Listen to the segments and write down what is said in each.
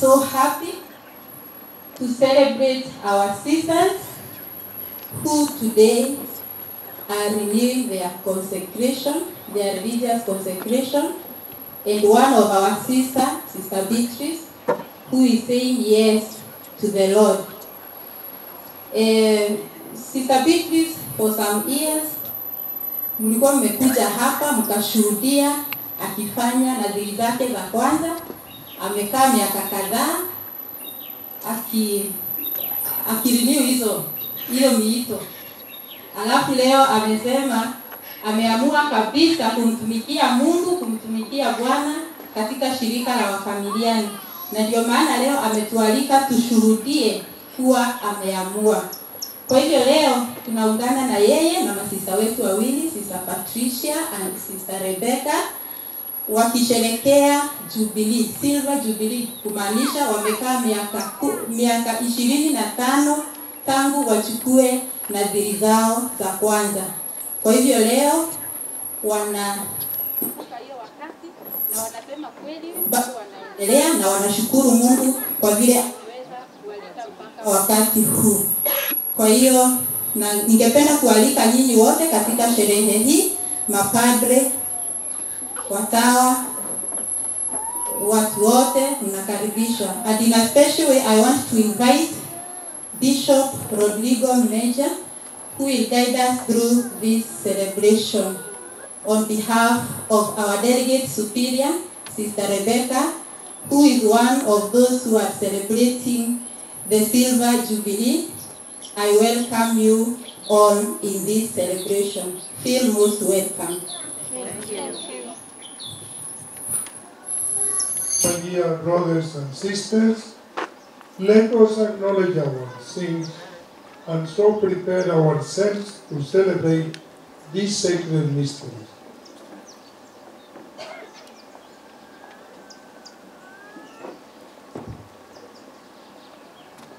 so happy to celebrate our sisters who today are renewing their consecration, their religious consecration. And one of our sisters, Sister Beatrice, who is saying yes to the Lord. Eh, Sister Beatrice, for some years, mlikuwa mmekuja hapa mkashuhudia akifanya nadhiri zake za kwanza. Amekaa miaka kadhaa aki akiriniu hizo hiyo miito, alafu leo amesema ameamua kabisa kumtumikia Mungu, kumtumikia Bwana katika shirika la wafamiliani, na ndio maana leo ametualika tushuhudie kuwa ameamua. Kwa hivyo leo tunaungana na yeye na masista wetu wawili, Sister Patricia and Sister Rebecca wakisherekea Jubilee, Silver Jubilee, kumaanisha wamekaa miaka ku- miaka ishirini na tano tangu wachukue nadhiri zao za kwanza. Kwa hivyo leo wana na wanaendelea na wanashukuru Mungu kwa vile wakati huu. Kwa hiyo na ningependa kualika nyinyi wote katika sherehe hii, mapadre, watawa, watu wote mnakaribishwa. And in a special way I want to invite Bishop Rodrigo Mejia who will guide us through this celebration on behalf of our delegate superior, Sister Rebecca, who is one of those who are celebrating the Silver Jubilee. I welcome you all in this celebration. Feel most welcome. My dear brothers and sisters, let us acknowledge our sins and so prepare ourselves to celebrate these sacred mysteries.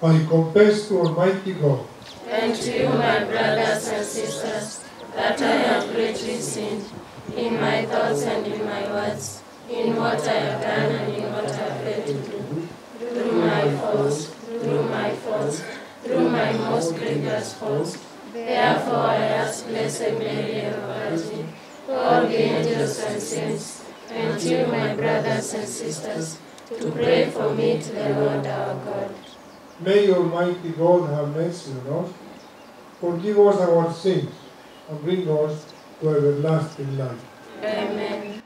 I confess to Almighty God And to you, my brothers and sisters, that I have greatly sinned in my thoughts and in my words, in what I have done and in what I have failed to do, through my faults, through my faults, through my most grievous faults. Therefore I ask Blessed Mary, ever Virgin, all the angels and saints, and you, my brothers and sisters, to pray for me to the Lord our God. May Almighty God have mercy on us, forgive us our sins, and bring us to everlasting life. Amen.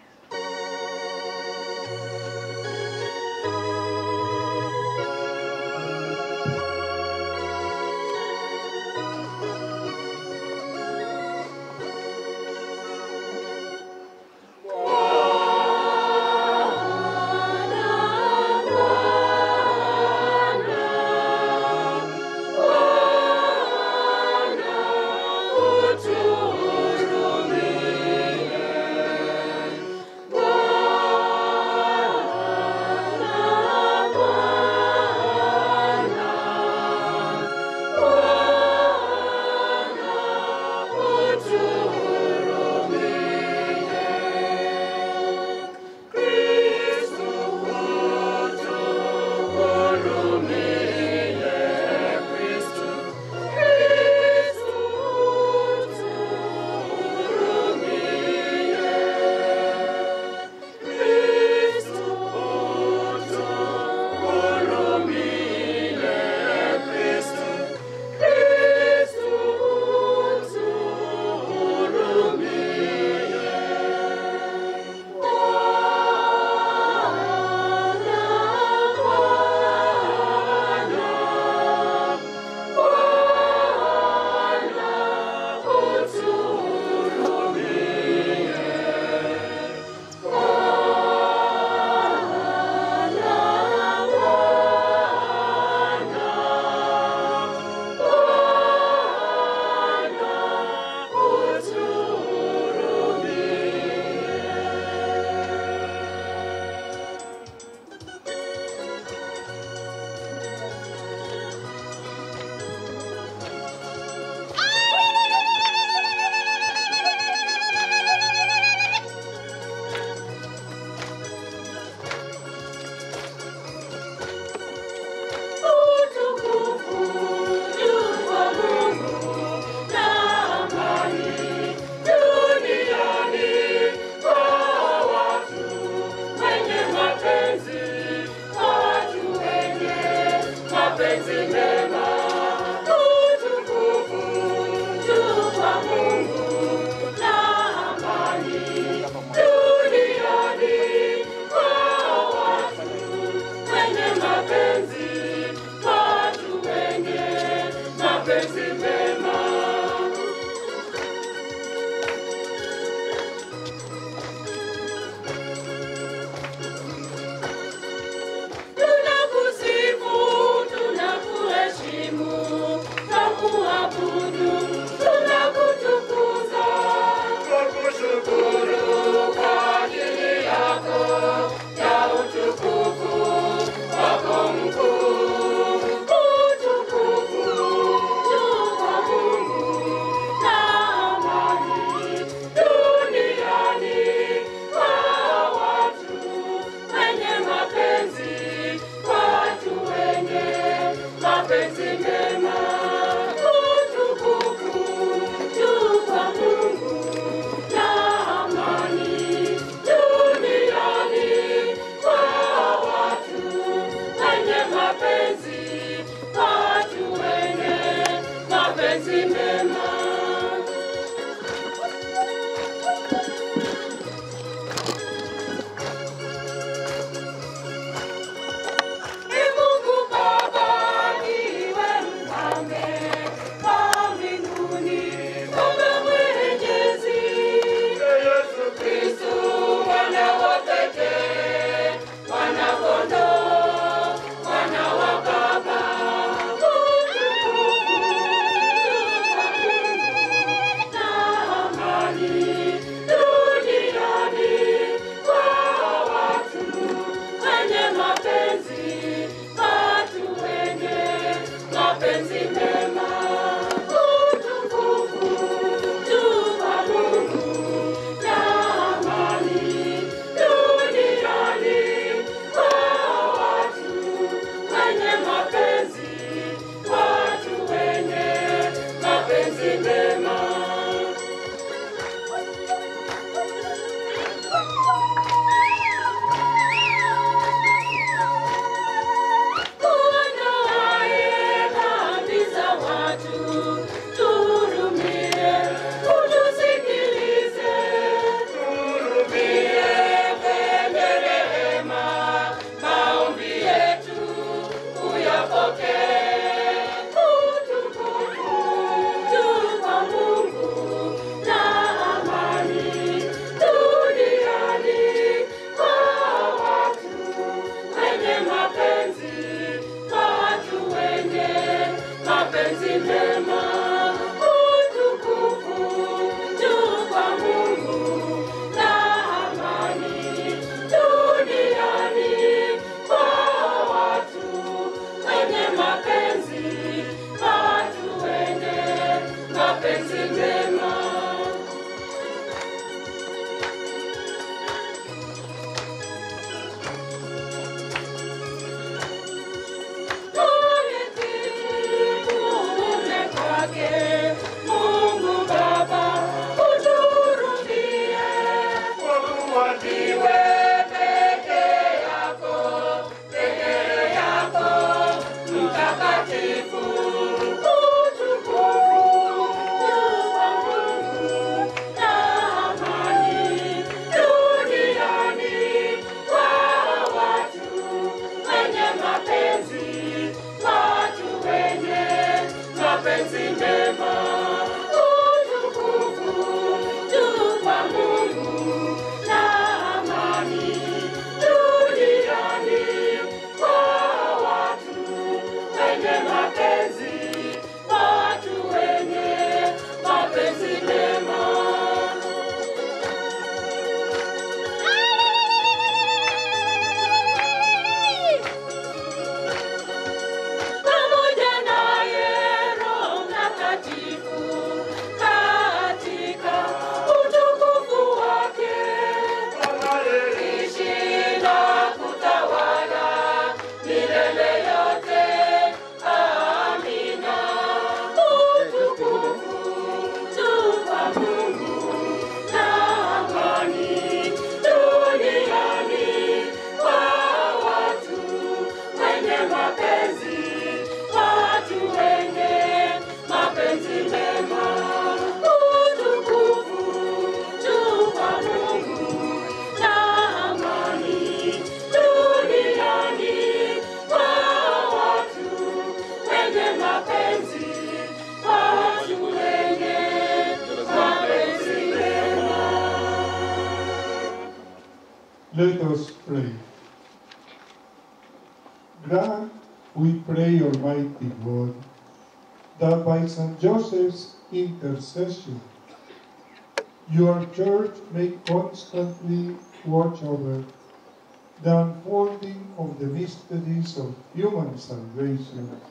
Of the mysteries of human salvation,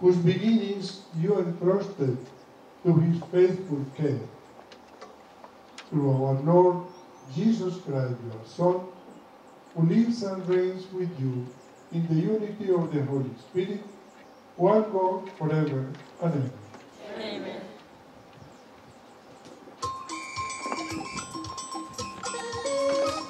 whose beginnings you entrusted to his faithful care. Through our Lord Jesus Christ, your Son, who lives and reigns with you in the unity of the Holy Spirit, one God forever and ever. Amen. Injili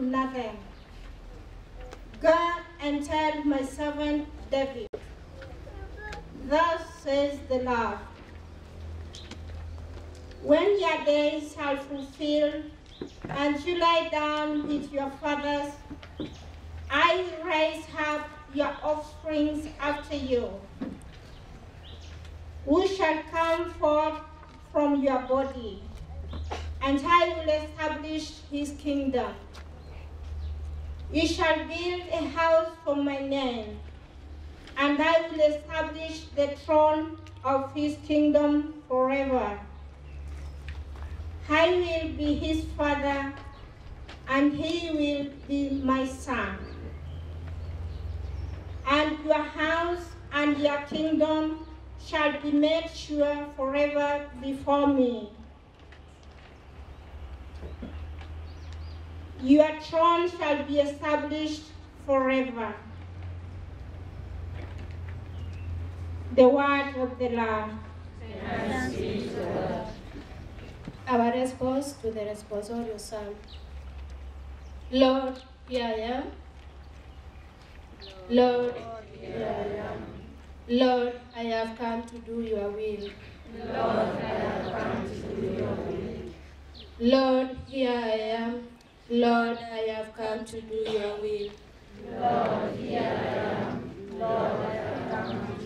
to Nathan. Go and tell my servant David. Thus says the Lord. When your days are fulfilled and you lie down with your fathers, I raise up your offsprings after you, who shall come forth from your body, and I will establish his kingdom. Shall build a house for my name, and I will establish the throne of his kingdom forever. I will be his father, and he will be my son. And your house and your kingdom shall be made sure forever before me. Your throne shall be established forever. The word of the Lord. Our response to the responsorial psalm. Lord, here I am. Lord, here I am. Lord, I have come to do your will. Lord, I have come to do your will. Lord, here I am. Lord, I have come to do your will. Lord, here I am. Lord, I have come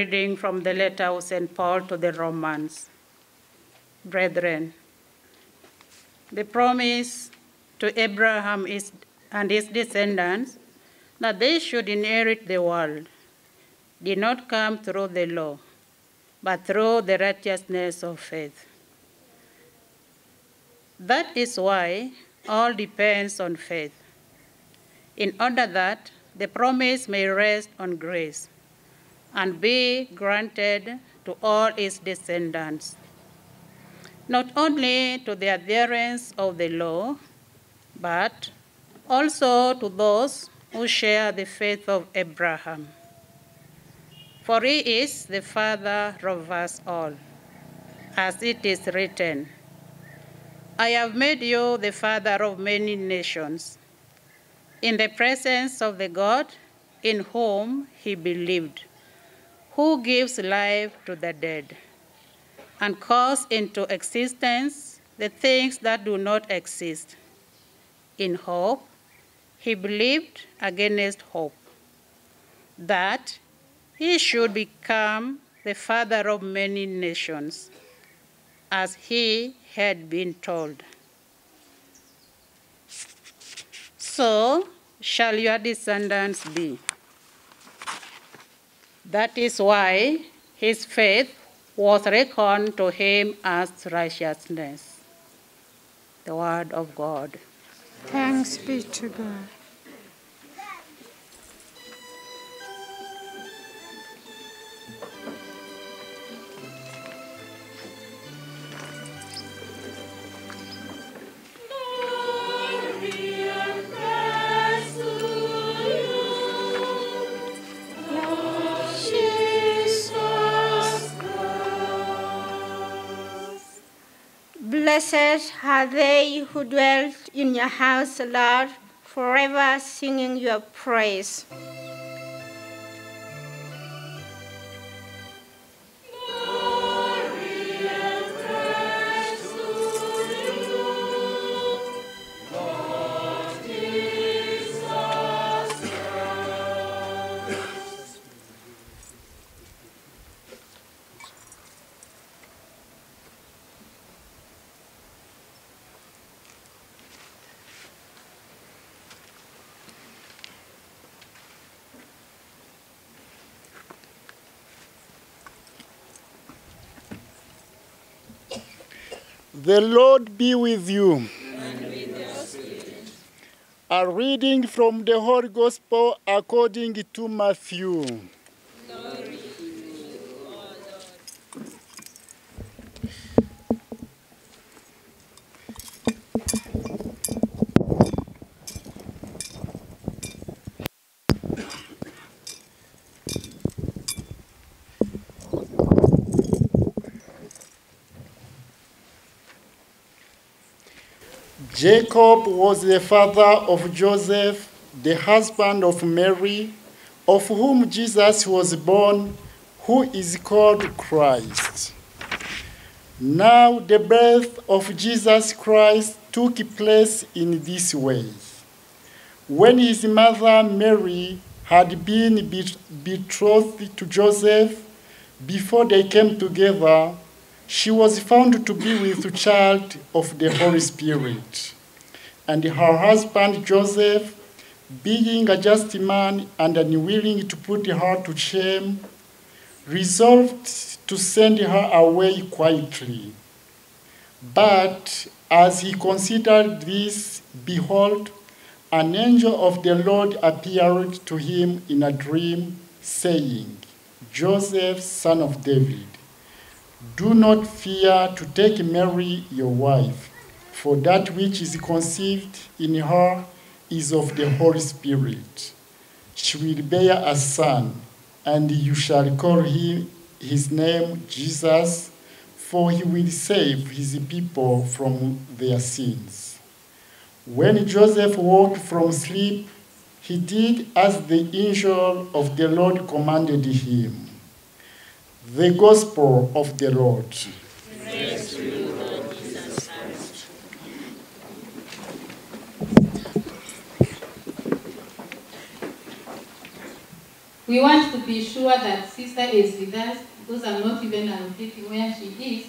reading from the letter of St. Paul to the Romans. Brethren, the promise to Abraham and his descendants that they should inherit the world did not come through the law, but through the righteousness of faith. That is why all depends on faith, in order that the promise may rest on grace and be granted to all its descendants, not only to the adherents of the law, but also to those who share the faith of Abraham. For he is the father of us all, as it is written, I have made you the father of many nations, in the presence of the God in whom he believed who gives life to the dead and calls into existence the things that do not exist. In hope, he believed against hope that he should become the father of many nations, as he had been told. So shall your descendants be. That is why his faith was reckoned to him as righteousness. The word of God. Thanks be to God. Blessed are they who dwell in your house, Lord, forever singing your praise. The Lord be with you. With A reading from the Holy Gospel according to Matthew. Jacob was the father of Joseph, the husband of Mary, of whom Jesus was born, who is called Christ. Now, the birth of Jesus Christ took place in this way. When his mother Mary had been betrothed to Joseph, before they came together, she was found to be with child of the Holy Spirit. And her husband Joseph, being a just man and unwilling to put her to shame, resolved to send her away quietly. But as he considered this, behold, an angel of the Lord appeared to him in a dream, saying, Joseph, son of David, do not fear to take Mary your wife, for that which is conceived in her is of the Holy Spirit. She will bear a son, and you shall call him his name Jesus, for he will save his people from their sins. When Joseph woke from sleep, he did as the angel of the Lord commanded him. The Gospel of the Lord. We want to be sure that sister is with us because I'm not even locating where she is.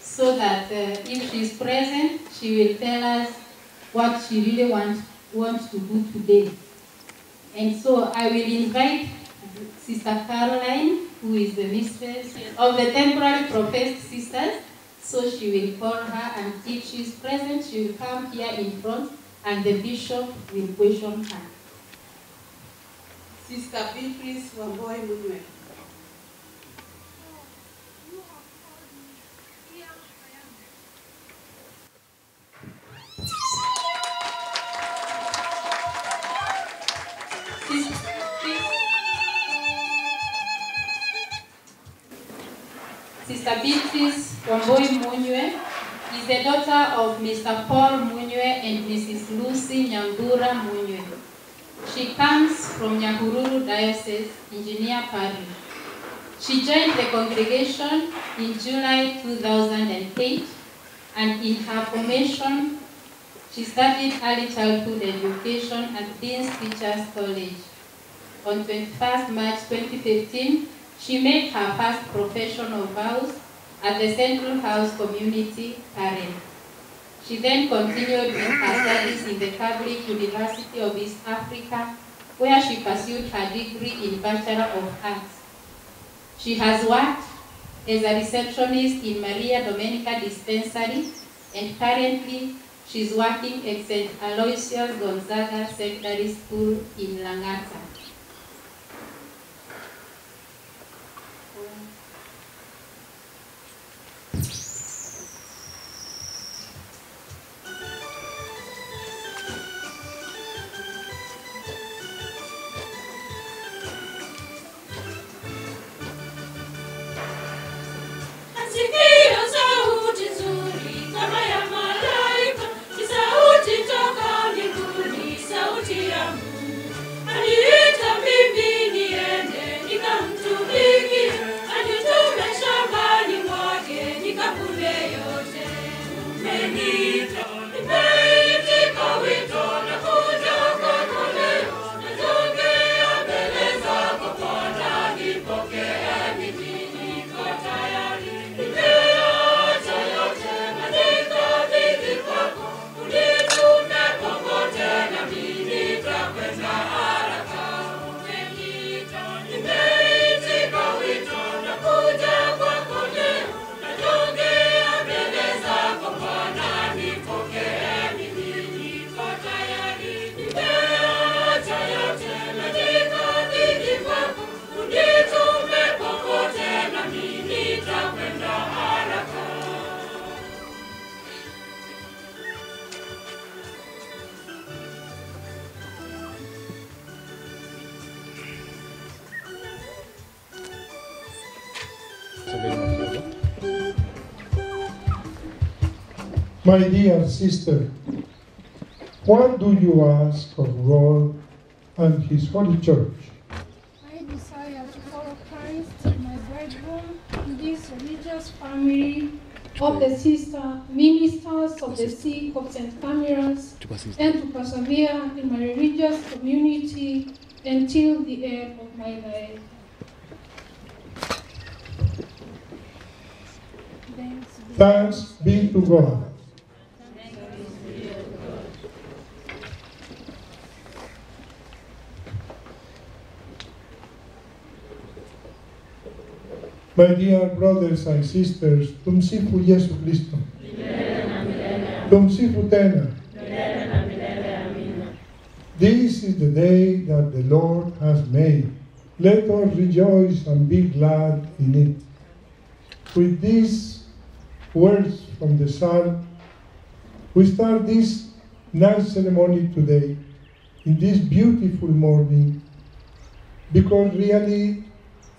So that uh, if is present, she will tell us what she really wants, wants to do today. And so I will invite Sister Caroline, who is the mistress of the temporary professed sisters. So she will call her, and if she is present, she will come here in front, and the bishop will question her. Sister Beatrice Wambui Munywe. Beatrice Wambui Munywe is the daughter of Mr. Paul Munywe and Mrs. Lucy Nyambura Munywe. She comes from Nyahururu Diocese, Engineer Parish. She joined the congregation in July 2008 and in her formation, she studied early childhood education at Dean's Teachers College. On 21st March 2015, she made her first professional vows at the Central House Community, Karen. She then continued with her studies in the Catholic University of East Africa, where she pursued her degree in Bachelor of Arts. She has worked as a receptionist in Maria Domenica Dispensary, and currently she's working at St. Aloysius Gonzaga Secondary School in Langata. My dear sister, what do you ask of God and His Holy Church? I desire to follow Christ my bridegroom in this religious family of the sister ministers of the sick of St. Camillus and to persevere in my religious community until the end of my life. Thanks Thanks be to God. My dear brothers and sisters, tumsifu Yesu Kristo. Tumsifu tena. This is the day that the Lord has made. Let us rejoice and be glad in it. With these words from the Psalm, we start this nice ceremony today, in this beautiful morning, because really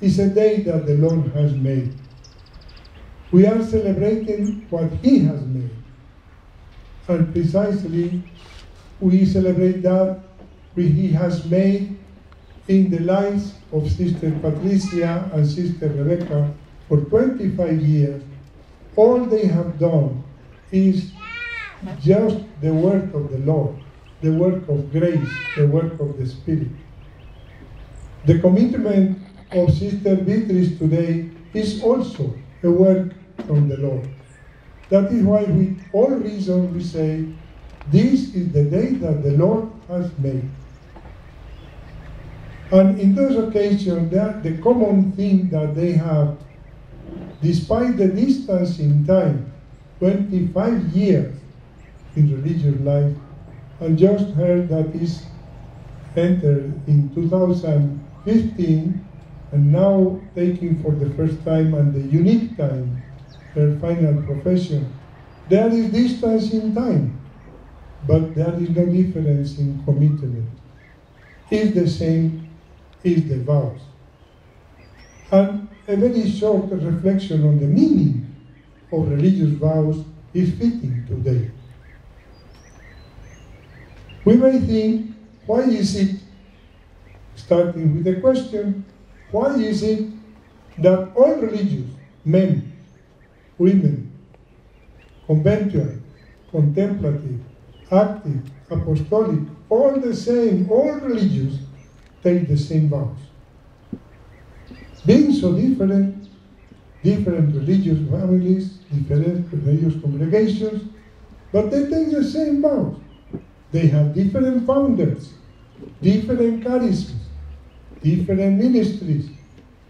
it's a day that the Lord has made. We are celebrating what He has made. And precisely, we celebrate that which He has made in the lives of Sister Patricia and Sister Rebecca for 25 years. All they have done is just the work of the Lord, the work of grace, the work of the Spirit. The commitment of Sister Beatrice today is also a work from the Lord. That is why with all reason we say, this is the day that the Lord has made. And in those occasions, that the common thing that they have, despite the distance in time, 25 years in religious life, and just heard that is entered in 2015, and now taking for the first time and the unique time their final profession. There is distance in time, but there is no difference in commitment. It's the same is the vows. And a very short reflection on the meaning of religious vows is fitting today. We may think, why is it, starting with the question, why is it that all religious, men, women, conventual, contemplative, active, apostolic, all the same, all religious, take the same vows. Being so different, different religious families, different religious congregations, but they take the same vows. They have different founders, different charisms, different ministries,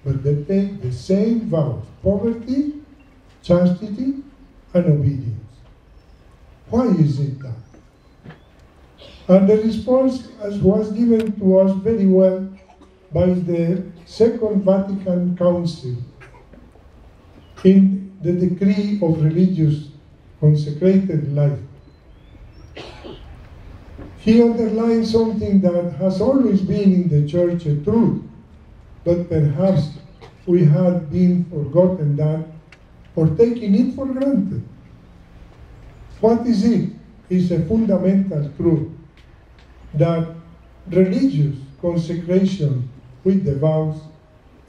but they take the same vows poverty, chastity, and obedience. Why is it that? And the response as was given to us very well by the Second Vatican Council in the decree of religious consecrated life. He underlined something that has always been in the church a truth, but perhaps we had been forgotten that or taking it for granted. What is it? It's a fundamental truth that religious consecration with the vows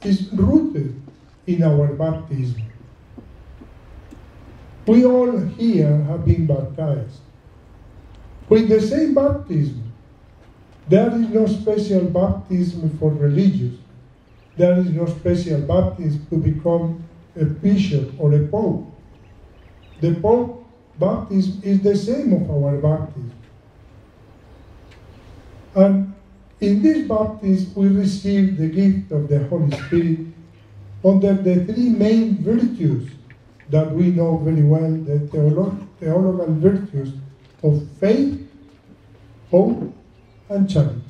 is rooted in our baptism. We all here have been baptized. With the same baptism, there is no special baptism for religious. There is no special baptism to become a bishop or a pope. The pope baptism is the same of our baptism. And in this baptism, we receive the gift of the Holy Spirit under the three main virtues that we know very well the theolo- theological virtues of faith, hope, and charity.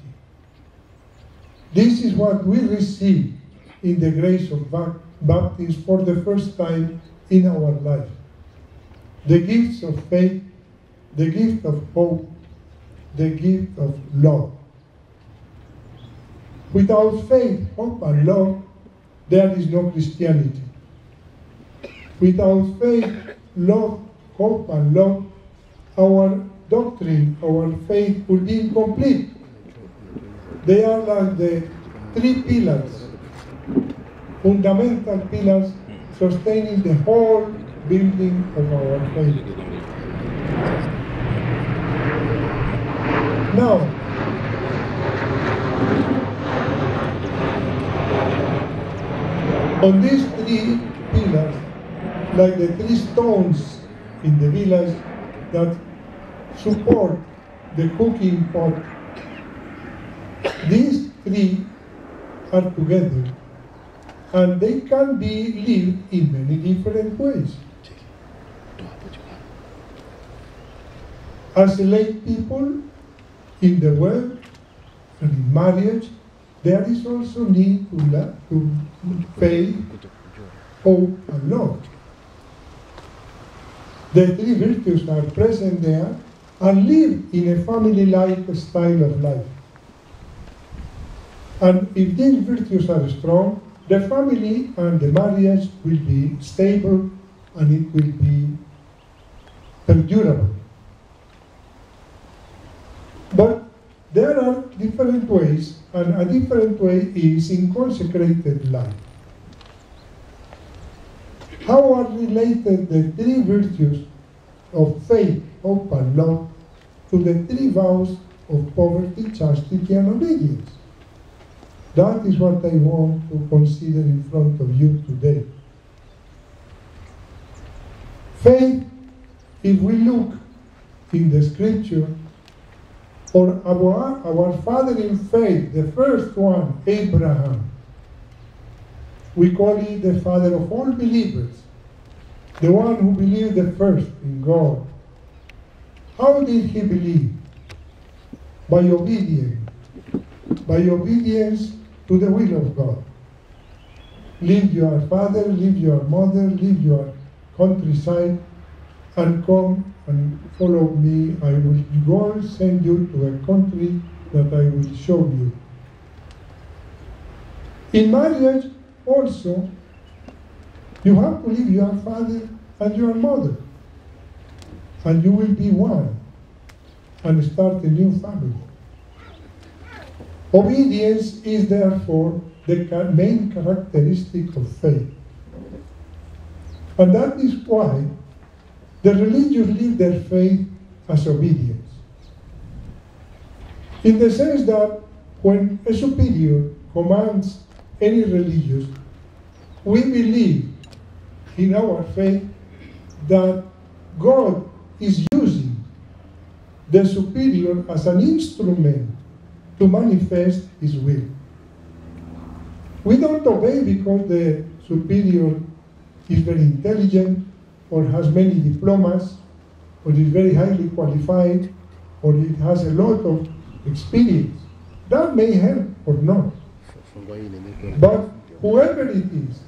This is what we receive in the grace of baptism for the first time in our life. The gifts of faith, the gift of hope, the gift of love. Without faith, hope, and love, there is no Christianity. Without faith, love, hope, and love, our doctrine, our faith will be incomplete. They are like the three pillars, fundamental pillars sustaining the whole building of our faith. Now, on these three pillars, like the three stones in the village that support the cooking pot, these three are together and they can be lived in many different ways. As lay people in the world and in marriage, there is also need to, to faith, hope, and love. The three virtues are present there and live in a family-like style of life. And if these virtues are strong, the family and the marriage will be stable and it will be perdurable. But there are different ways, and a different way is in consecrated life. How are related the three virtues of faith, hope, and love to the three vows of poverty, chastity, and obedience? That is what I want to consider in front of you today. Faith, if we look in the scripture, or our, our father in faith, the first one, Abraham, we call him the father of all believers, the one who believed the first in God. How did he believe? By obedience. By obedience to the will of God. Leave your father, leave your mother, leave your countryside, and come and follow me. I will go and send you to a country that I will show you. In marriage, also, you have to leave your father and your mother, and you will be one and start a new family. Obedience is therefore the main characteristic of faith. And that is why the religious live their faith as obedience. In the sense that when a superior commands any religious, we believe in our faith that God is using the superior as an instrument to manifest his will. We don't obey because the superior is very intelligent or has many diplomas or is very highly qualified or it has a lot of experience. That may help or not. But whoever it is,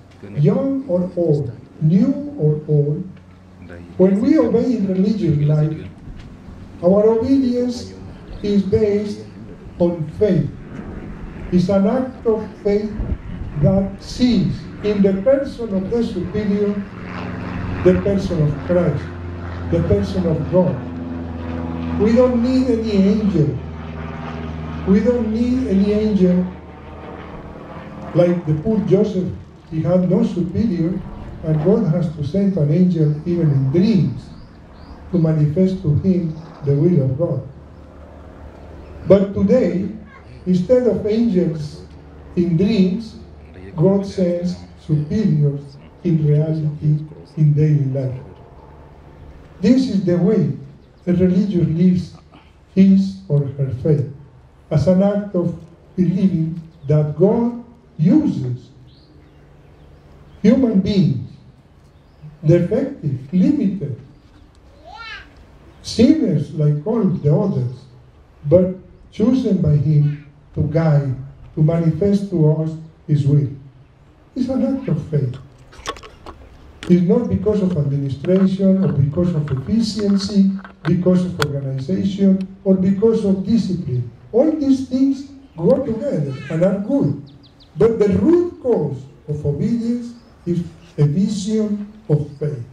young or old, new or old, when we obey in religious life, our obedience is based on faith. It's an act of faith that sees in the person of the superior the person of Christ, the person of God. We don't need any angel. We don't need any angel like the poor Joseph. He had no superior, and God has to send an angel even in dreams to manifest to him the will of God. But today, instead of angels in dreams, God sends superiors in reality in daily life. This is the way a religious lives his or her faith as an act of believing that God uses human beings, defective, limited, sinners like all the others, but chosen by Him to guide, to manifest to us His will. It's an act of faith. It's not because of administration or because of efficiency, because of organization, or because of discipline. All these things go together and are good. But the root cause of obedience is a vision of faith.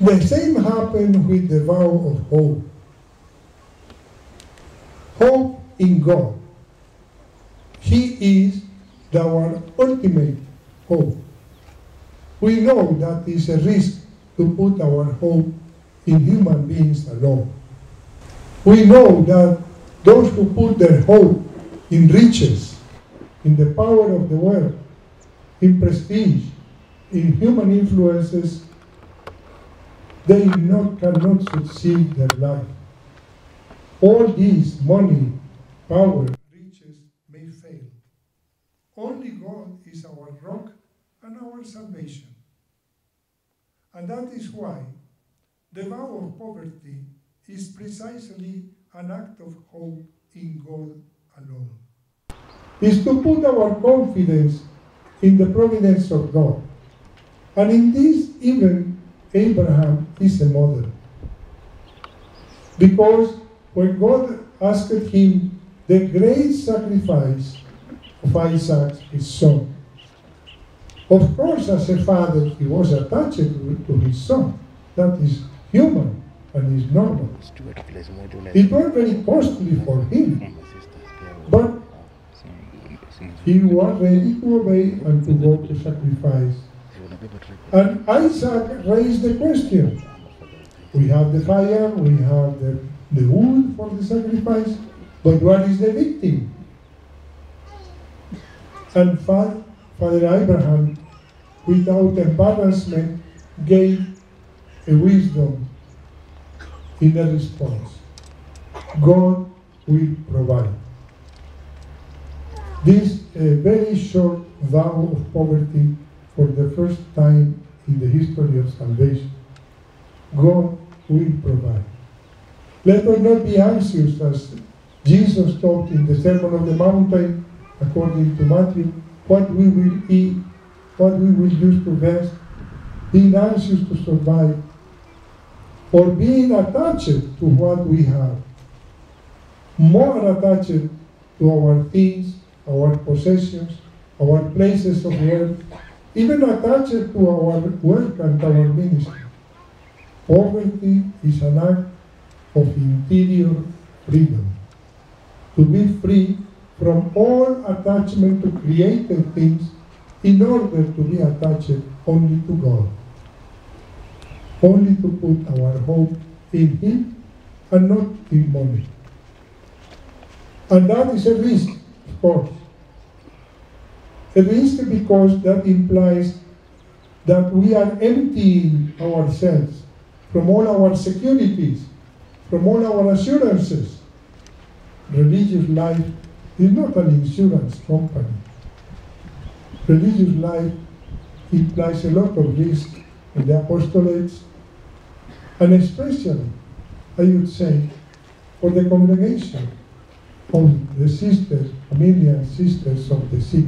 The same happened with the vow of hope. Hope in God. He is our ultimate hope. We know that is a risk to put our hope in human beings alone. We know that those who put their hope in riches, in the power of the world, in prestige, in human influences, they not, cannot succeed their life. All these money, power, riches may fail. Only God is our rock and our salvation. And that is why the vow of poverty is precisely an act of hope in God alone. Is to put our confidence in the providence of God. And in this, even Abraham is a model. Because when God asked him the great sacrifice of Isaac, his son, of course, as a father, he was attached to, his son. That is human and is normal. It was very costly for him. But he was ready to obey and to go to sacrifice. And Isaac raised the question. We have the fire, we have the, the wood for the sacrifice, but what is the victim? And Father, Father Abraham, without embarrassment, gave a wisdom in the response. God will provide. This a very short vow of poverty for the first time in the history of salvation. God will provide. Let us not be anxious as Jesus taught in the Sermon on the Mountain, according to Matthew, what we will eat, what we will use to rest, being anxious to survive, or being attached to what we have. More attached to our things, our possessions, our places of work, even attached to our work and our ministry. Poverty is an act of interior freedom. To be free from all attachment to created things in order to be attached only to God. Only to put our hope in Him and not in money. And that is a risk, course. A risk because that implies that we are emptying ourselves from all our securities, from all our assurances. Religious life is not an insurance company. Religious life implies a lot of risk in the apostolates, and especially, I would say, for the congregation of the sisters, Camillian sisters of the sick.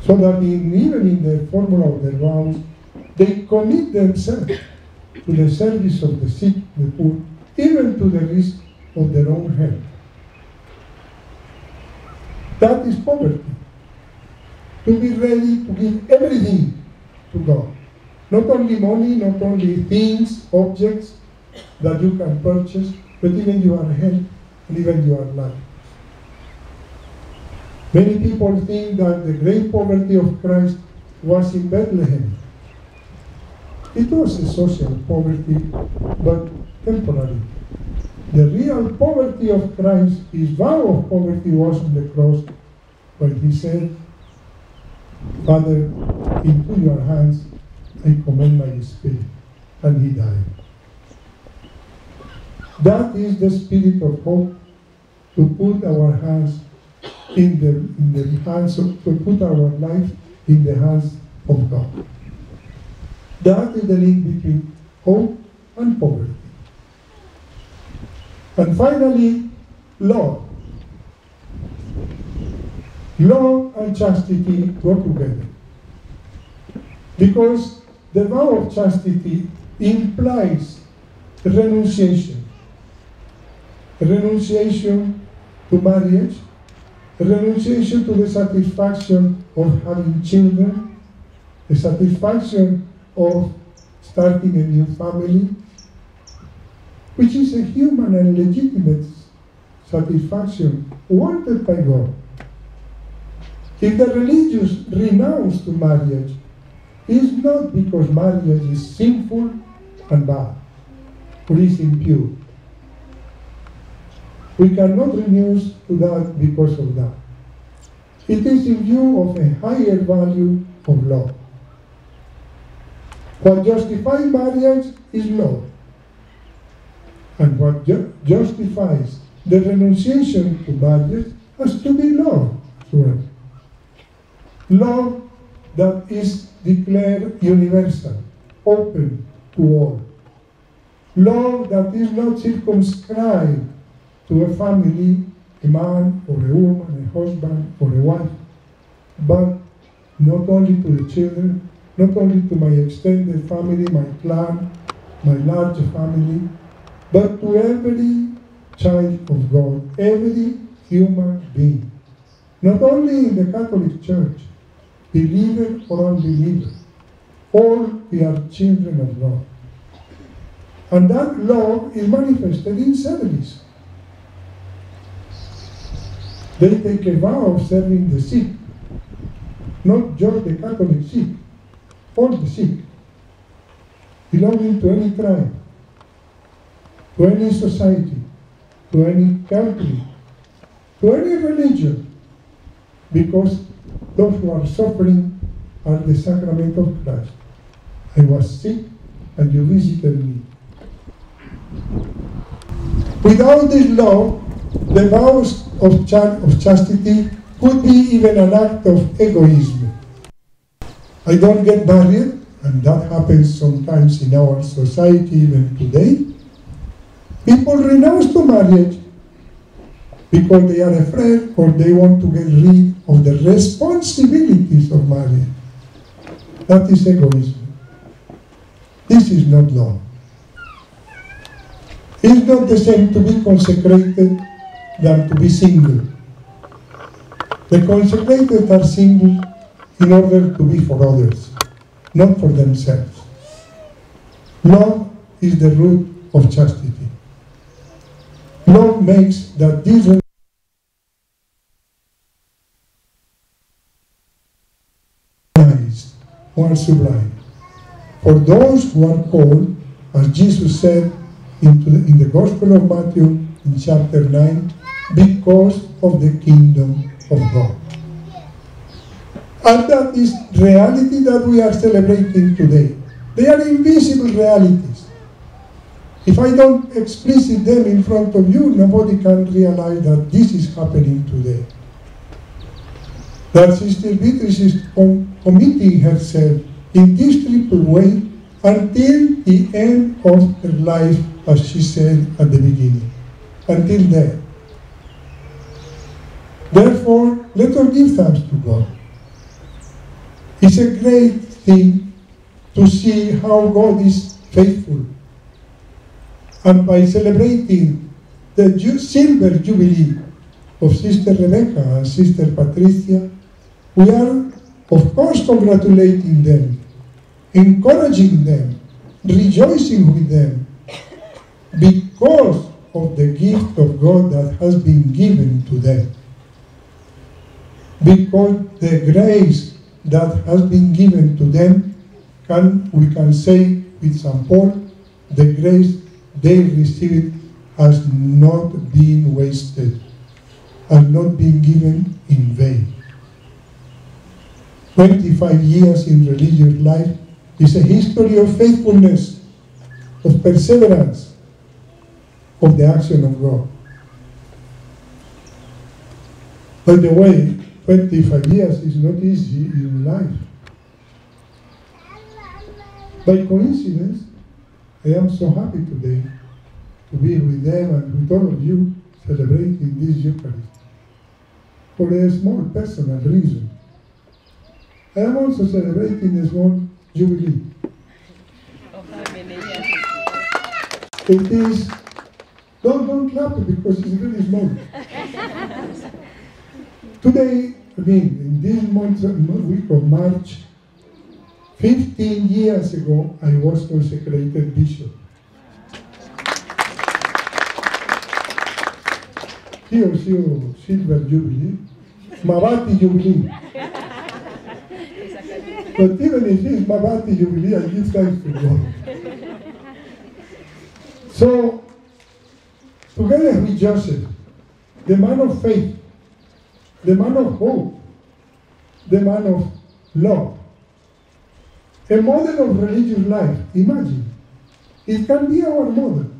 So that in, even in the formula of their vows, they commit themselves to the service of the sick, the poor, even to the risk of their own health. That is poverty. To be ready to give everything to God. Not only money, not only things, objects that you can purchase, but even your health even your life. Many people think that the great poverty of Christ was in Bethlehem. It was a social poverty, but temporary. The real poverty of Christ, his vow of poverty was on the cross when he said, Father, into your hands I commend my spirit. And he died. That is the spirit of hope to put our hands in the, in the hands of, to put our life in the hands of God. That is the link between hope and poverty. And finally, love. Love and chastity go together. Because the vow of chastity implies renunciation. Renunciation to marriage, renunciation to the satisfaction of having children, the satisfaction of starting a new family, which is a human and legitimate satisfaction wanted by God. If the religious renounce to marriage, it is not because marriage is sinful and bad or is impure. We cannot renounce to that because of that. It is in view of a higher value of love. What justifies marriage is love. And what ju- justifies the renunciation to marriage has to be love to us. Love that is declared universal, open to all. Love that is not circumscribed to a family, a man or a woman, a husband or a wife, but not only to the children, not only to my extended family, my clan, my large family, but to every child of God, every human being. Not only in the Catholic Church, believer or unbeliever, all we are children of God. And that love is manifested in service. They take a vow of serving the sick, not just the Catholic sick, all the sick, belonging to any tribe, to any society, to any country, to any religion, because those who are suffering are the sacrament of Christ. I was sick and you visited me. Without this love, the vows of, of chastity could be even an act of egoism. I don't get married, and that happens sometimes in our society even today. People renounce to marriage because they are afraid or they want to get rid of the responsibilities of marriage. That is egoism. This is not love. It's not the same to be consecrated than to be single. The consecrated are single in order to be for others, not for themselves. Love is the root of chastity. Love makes that this recognized more sublime. For those who are called, as Jesus said into the, in the Gospel of Matthew in chapter 9, because of the kingdom of God. And that is reality that we are celebrating today. They are invisible realities. If I don't explicit them in front of you, nobody can realize that this is happening today. That Sister Beatrice is com- committing herself in this triple way until the end of her life, as she said at the beginning, until death. Therefore, let us give thanks to God. It's a great thing to see how God is faithful. And by celebrating the silver jubilee of Sister Rebecca and Sister Patricia, we are, of course, congratulating them, encouraging them, rejoicing with them, because of the gift of God that has been given to them. Because the grace that has been given to them, can, we can say with St. Paul, the grace they received has not been wasted, has not been given in vain. 25 years in religious life is a history of faithfulness, of perseverance, of the action of God. By the way, 25 years is not easy in life. By coincidence, I am so happy today to be with them and with all of you celebrating this Eucharist for a small personal reason. I am also celebrating a small jubilee. It is, don't, don't clap because it's very small. Today, I mean, in this month, week of March, 15 years ago, I was consecrated bishop. Sio sio silver jubilee, Mabati jubilee. But even if it's Mabati jubilee, I give thanks to God. So, together with Joseph, the man of faith, the man of hope, the man of love, a model of religious life. Imagine, it can be our model.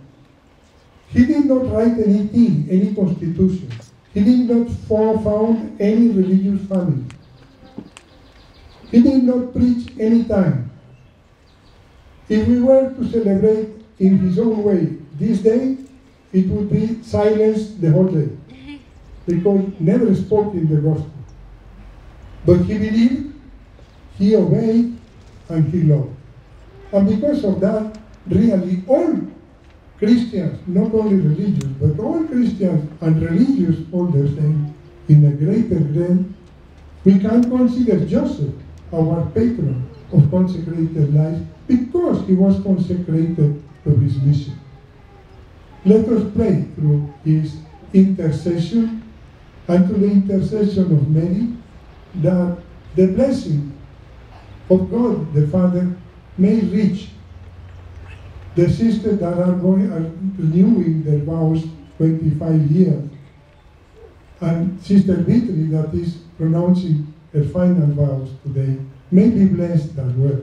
He did not write anything, any constitution. He did not found any religious family. He did not preach any time. If we were to celebrate in his own way this day, it would be silence the whole day. Because he never spoke in the gospel. But he believed, he obeyed, and he loved. And because of that, really all Christians, not only religious, but all Christians and religious holders in, in a greater extent, we can consider Joseph our patron of consecrated life because he was consecrated to his mission. Let us pray through his intercession and to the intercession of Mary that the blessing of God the Father may reach the sisters that are going are renewing their vows 25 years. And Sister Vitri that is pronouncing her final vows today may be blessed as well.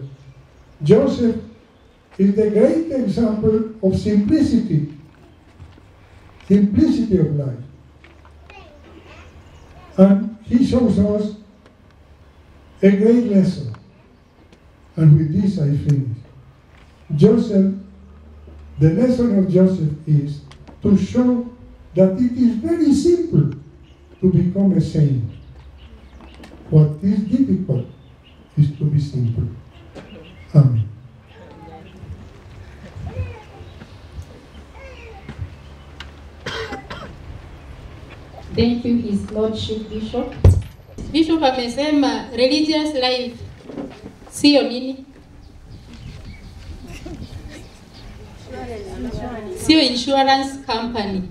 Joseph is the great example of simplicity, simplicity of life. And he shows us a great lesson. And with this I finish. Joseph, the lesson of Joseph is to show that it is very simple to become a saint. What is difficult is to be simple. Amen. Thank you, His Lordship Bishop. Bishop amesema religious life sio nini, sio insurance company.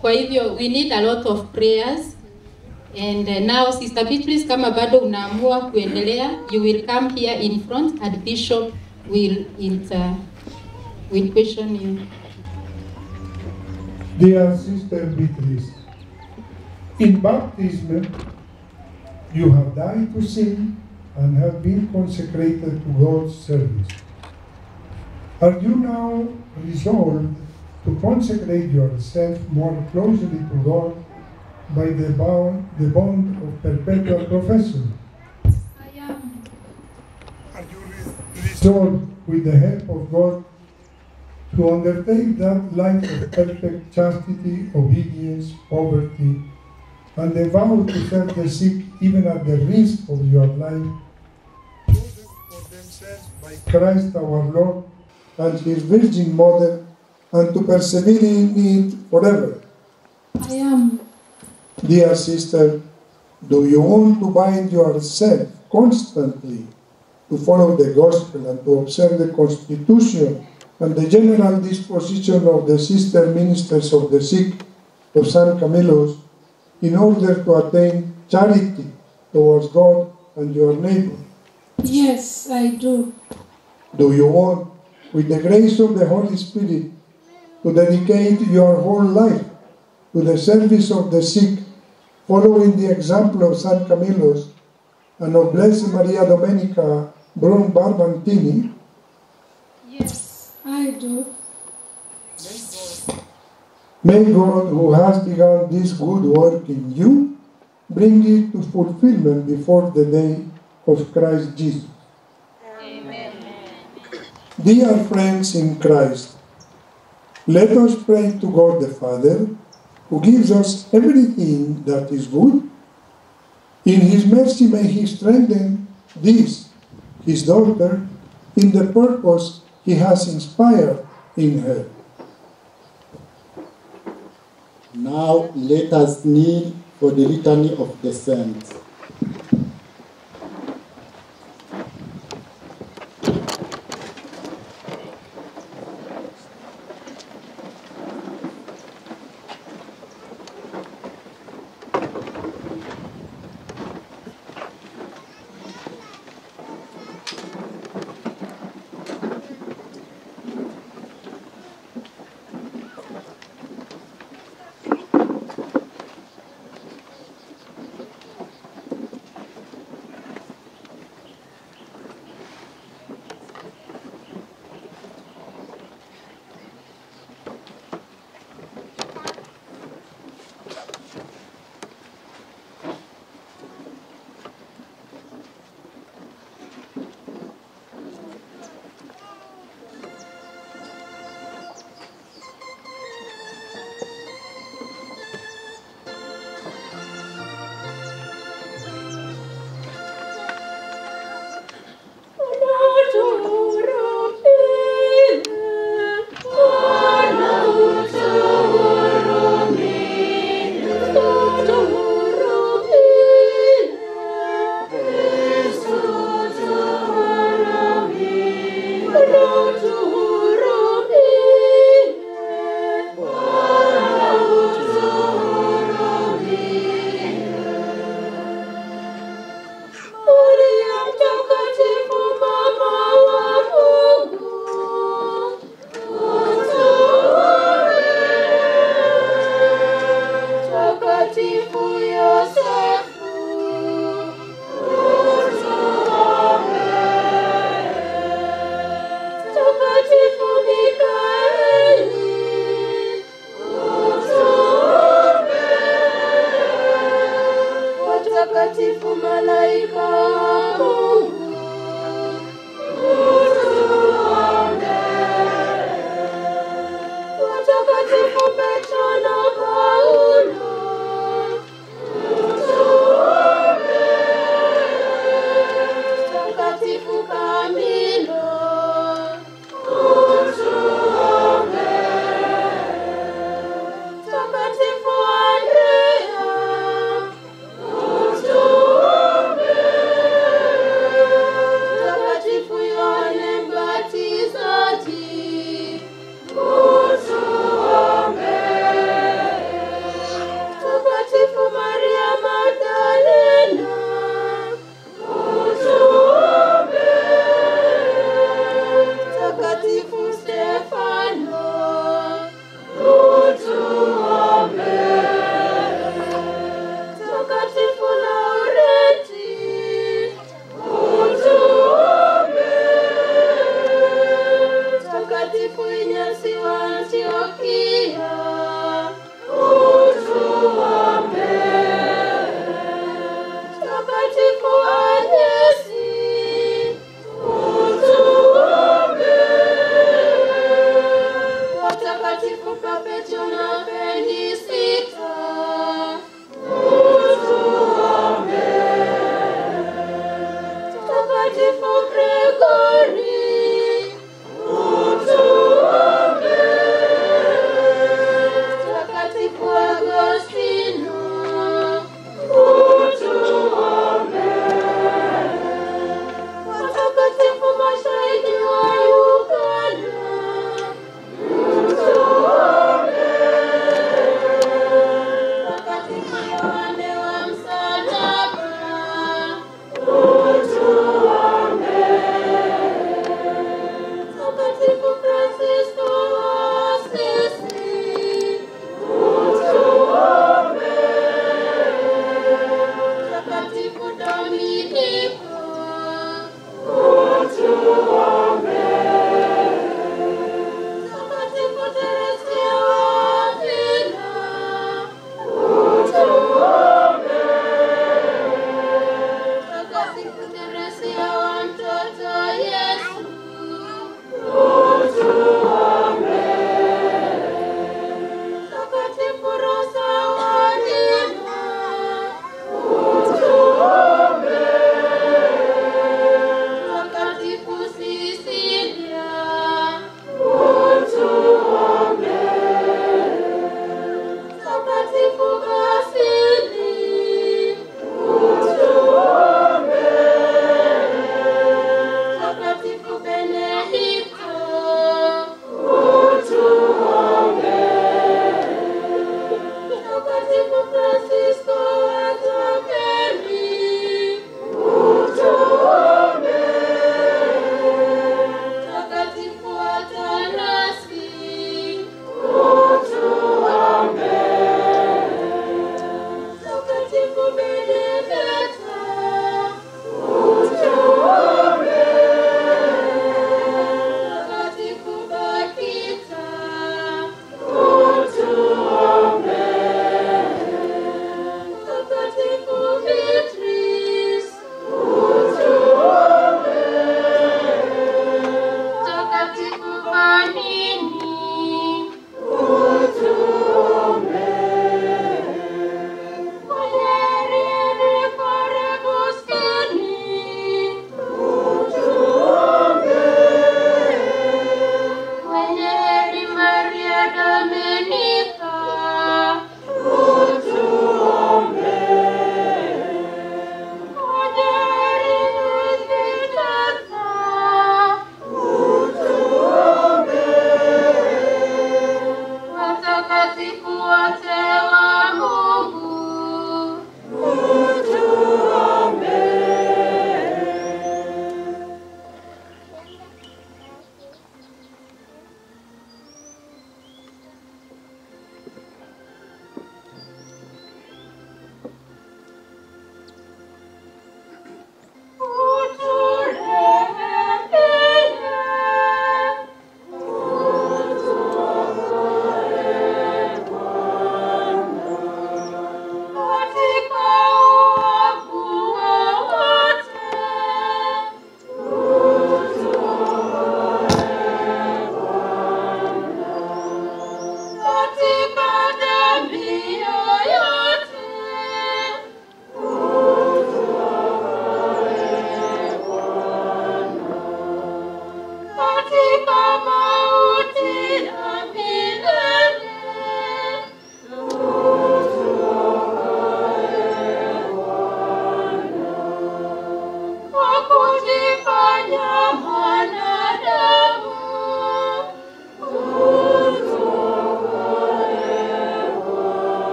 Kwa hivyo we need a lot of prayers and uh, now Sister Beatrice, kama bado unaamua kuendelea, you will come here in front and Bishop will inter, will question you. Dear Sister Beatrice, in baptism, you have died to sin and have been consecrated to God's service. Are you now resolved to consecrate yourself more closely to God by the bond, the bond of perpetual profession? I am. Are you resolved with the help of God to undertake that life of perfect chastity, obedience, poverty, and the vow to help the sick even at the risk of your life, chosen for themselves by Christ our Lord and his Virgin Mother, and to persevere in it forever. I am. Dear sister, do you want to bind yourself constantly to follow the gospel and to observe the constitution and the general disposition of the sister ministers of the sick of San Camillus in order to attain charity towards God and your neighbor? Yes, I do. Do you want, with the grace of the Holy Spirit, to dedicate your whole life to the service of the sick, following the example of San Camillus and of Blessed Maria Domenica Brun Barbantini? Yes, I do. May God, who has begun this good work in you, bring it to fulfillment before the day of Christ Jesus. Amen. Dear friends in Christ, let us pray to God the Father, who gives us everything that is good. In His mercy, may He strengthen this, His daughter, in the purpose He has inspired in her. Now let us kneel for the litany of the saints.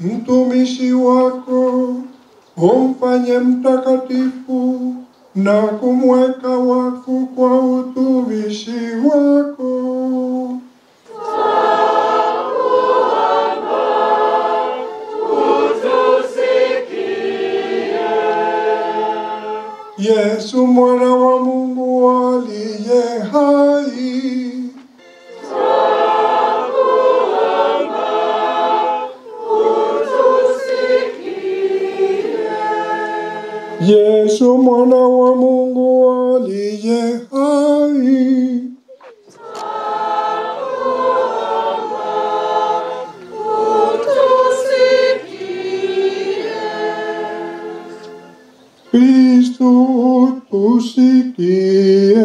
Mtumishi wako, umfanye mtakatifu na kumweka wakfu kwa utumishi wako. Yesu mwana wa Mungu aliye hai, Yesu mwana wa Mungu aliye hai. Kristu tusikie.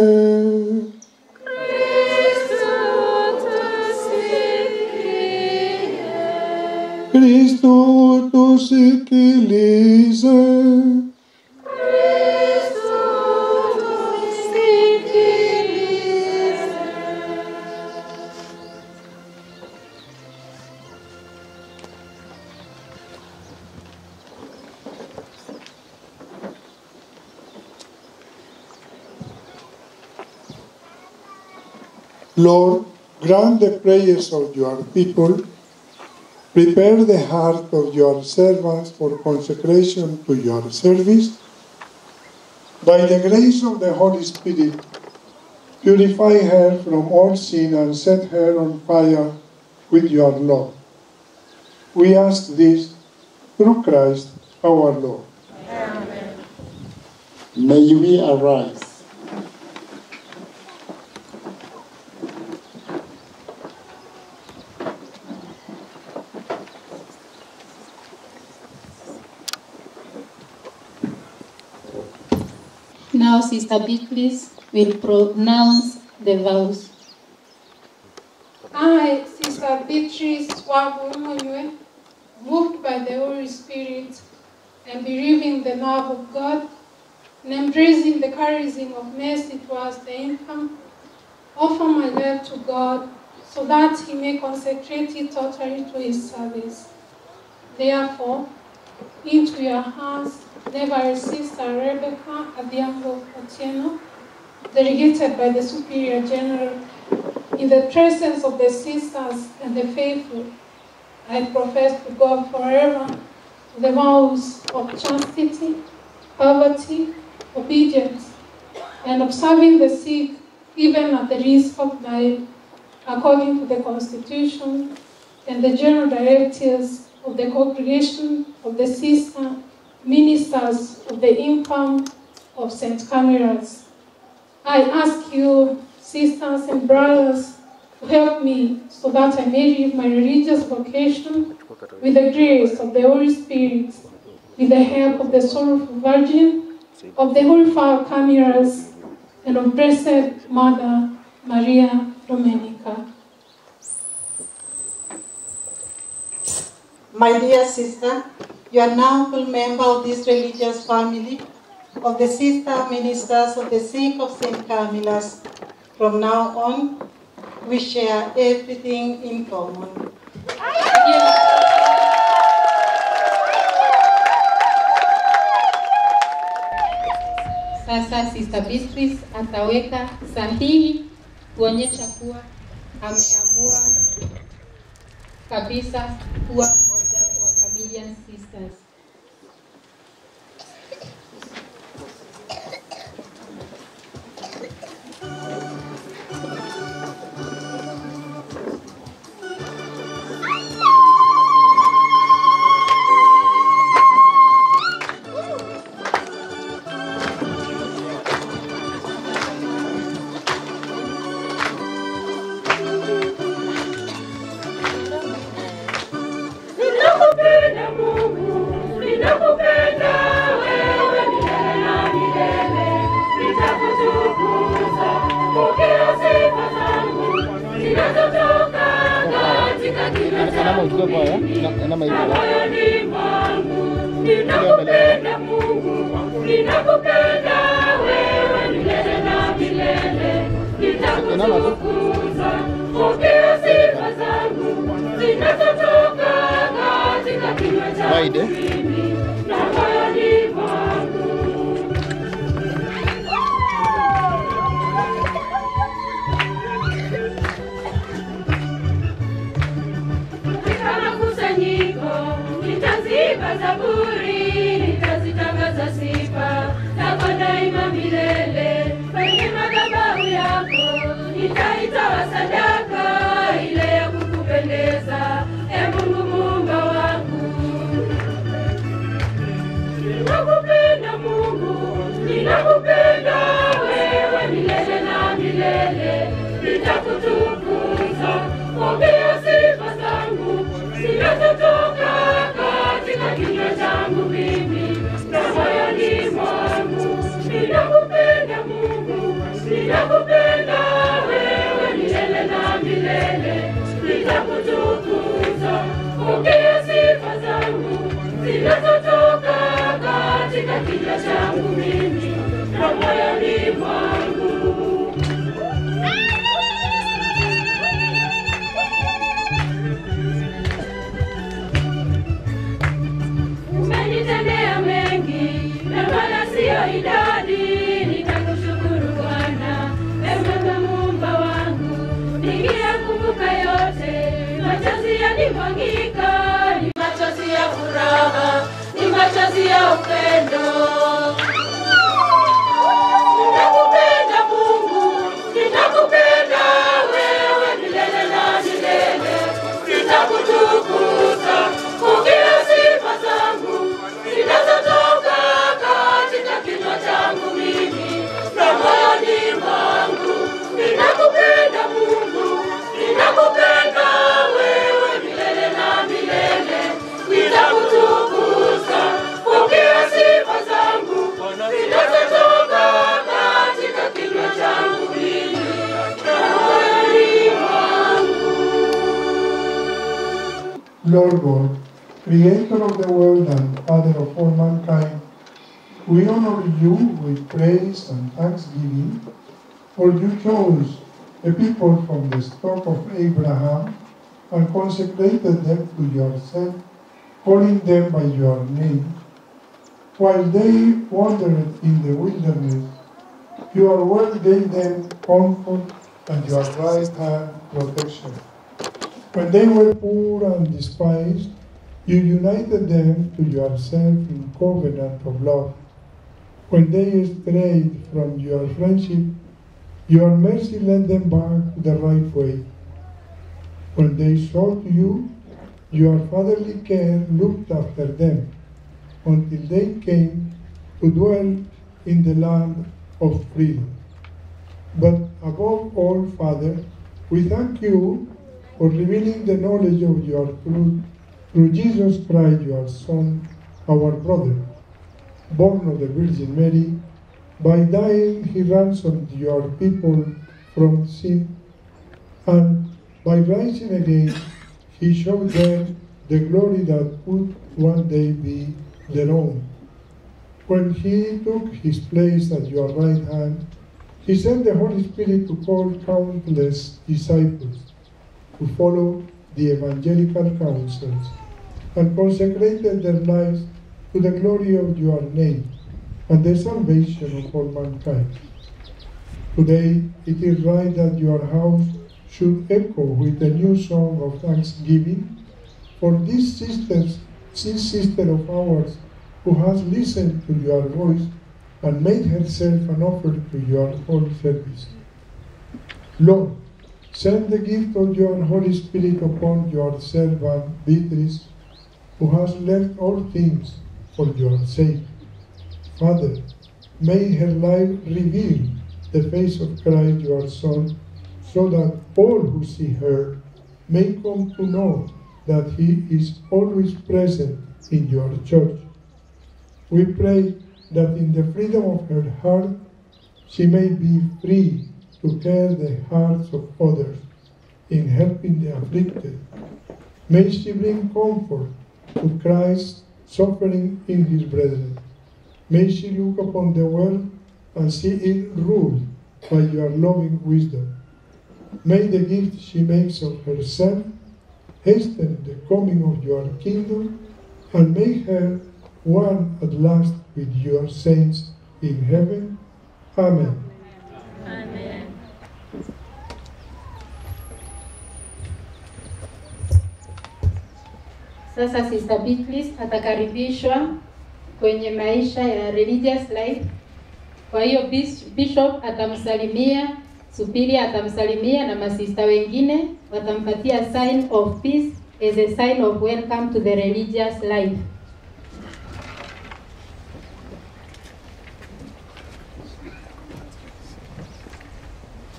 Kristu tusikilize. Lord, grant the prayers of your people. Prepare the heart of your servants for consecration to your service. By the grace of the Holy Spirit, purify her from all sin and set her on fire with your love. We ask this through Christ our Lord. Amen. May we arise. Now, Sister Beatrice will pronounce the vows. I, Sister Beatrice Wambui Munywe, moved by the Holy Spirit and believing the love of God and embracing the charism of mercy towards the infirm, offer my life to God so that He may consecrate it totally to His service. Therefore, into your hands, Never Sister Rebecca Adhiambo Otieno, delegated by the Superior General, in the presence of the sisters and the faithful, I profess to God forever the vows of chastity, poverty, obedience, and observing the sick even at the risk of life, according to the Constitution and the general directives of the Congregation of the Sister Ministers of the Infirm of St. Camillus. I ask you, sisters and brothers, to help me so that I may live my religious vocation with the grace of the Holy Spirit, with the help of the Sorrowful Virgin, of the Holy Father Camillus, and of Blessed Mother Maria Domenica. My dear sister, you are now full member of this religious family of the sister ministers of the sick of St. Camillus. From now on, we share everything in common. Sasa Sister Beatrice ataweka sahihi kuonyesha kuwa ameamua kabisa kuwa mmoja wa Camillian kinywa changu mimi na moyoni mwangu. Ninakupenda Mungu, ninakupenda wewe milele na milele. Nitakutukuza, pokea sifa zangu zinazotoka katika kinywa bride. na zinazotoka katika kinywa changu mimi na moyoni idadi, nitakushukuru Bwana, ewe muumba wangu. Nikiyakumbuka yote, machozi yanimwagika, ni machozi ya furaha, ni machozi ya upendo. Lord God, creator of the world and father of all mankind, we honor you with praise and thanksgiving, for you chose a people from the stock of Abraham and consecrated them to yourself, calling them by your name. While they wandered in the wilderness, your word gave them comfort and your right hand protection. When they were poor and despised, you united them to yourself in covenant of love. When they strayed from your friendship, your mercy led them back to the right way. When they sought you, your fatherly care looked after them until they came to dwell in the land of freedom. But above all, Father, we thank you for revealing the knowledge of your truth through Jesus Christ, your Son, our brother, born of the Virgin Mary. By dying, he ransomed your people from sin, and by rising again, he showed them the glory that would one day be their own. When he took his place at your right hand, he sent the Holy Spirit to call countless disciples to follow the evangelical counsels and consecrated their lives to the glory of your name and the salvation of all mankind. Today it is right that your house should echo with a new song of thanksgiving for this sister, this sister of ours who has listened to your voice and made herself an offer to your holy service. Lord, send the gift of your Holy Spirit upon your servant Beatrice, who has left all things for your sake. Father, may her life reveal the face of Christ your Son, so that all who see her may come to know that he is always present in your church. We pray that in the freedom of her heart she may be free to care the hearts of others in helping the afflicted. May she bring comfort to Christ suffering in his brethren. May she look upon the world and see it ruled by your loving wisdom. May the gift she makes of herself hasten the coming of your kingdom and make her one at last with your saints in heaven. Amen. Sasa Sister Beatrice atakaribishwa kwenye maisha ya religious life. Kwa hiyo bishop atamsalimia, supiri atamsalimia na masista wengine watampatia sign of peace as a sign of welcome to the religious life.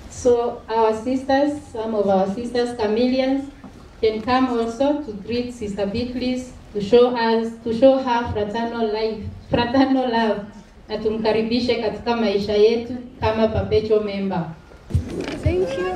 So our sisters, some of our sisters chameleons, can come also to greet Sister Beatrice to show us to show her fraternal life, fraternal love na tumkaribishe katika maisha yetu kama perpetual member. Thank you.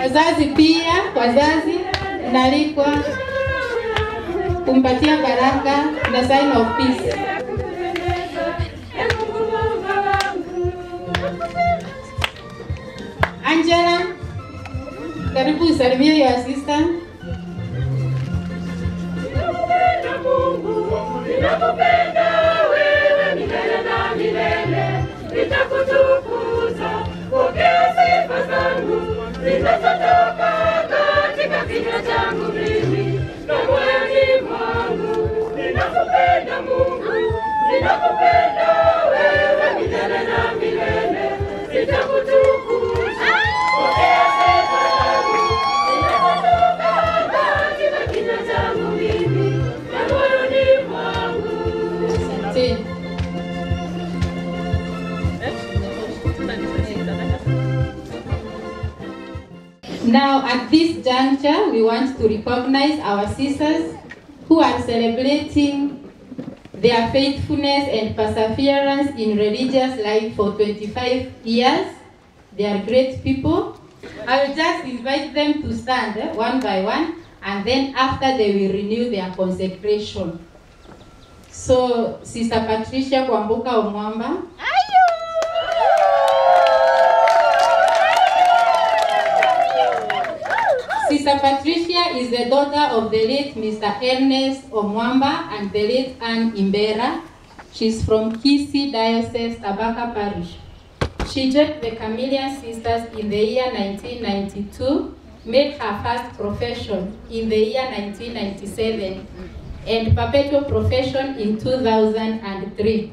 Wazazi pia, wazazi nalikwa kumpatia baraka na sign of peace. Angela, karibu usalimie your sister. Ninakupenda wewe milele na milele, nitakutukuza, pokea sifa zangu. Zinazotoka katika kinywa changu mimi na moyoni mwangu. Ninakupenda Mungu, ninakupenda wewe milele na milele, nitakutukuza, Now, at this juncture, we want to recognize our sisters who are celebrating their faithfulness and perseverance in religious life for 25 years. They are great people. I will just invite them to stand eh, one by one, and then after they will renew their consecration. So, Sister Patricia Kwamboka Omwamba. Sister Patricia is the daughter of the late Mr. Ernest Omwamba and the late Anne Imbera. She's from Kisii Diocese, Tabaka Parish. She joined the Camillian Sisters in the year 1992, made her first profession in the year 1997, and perpetual profession in 2003.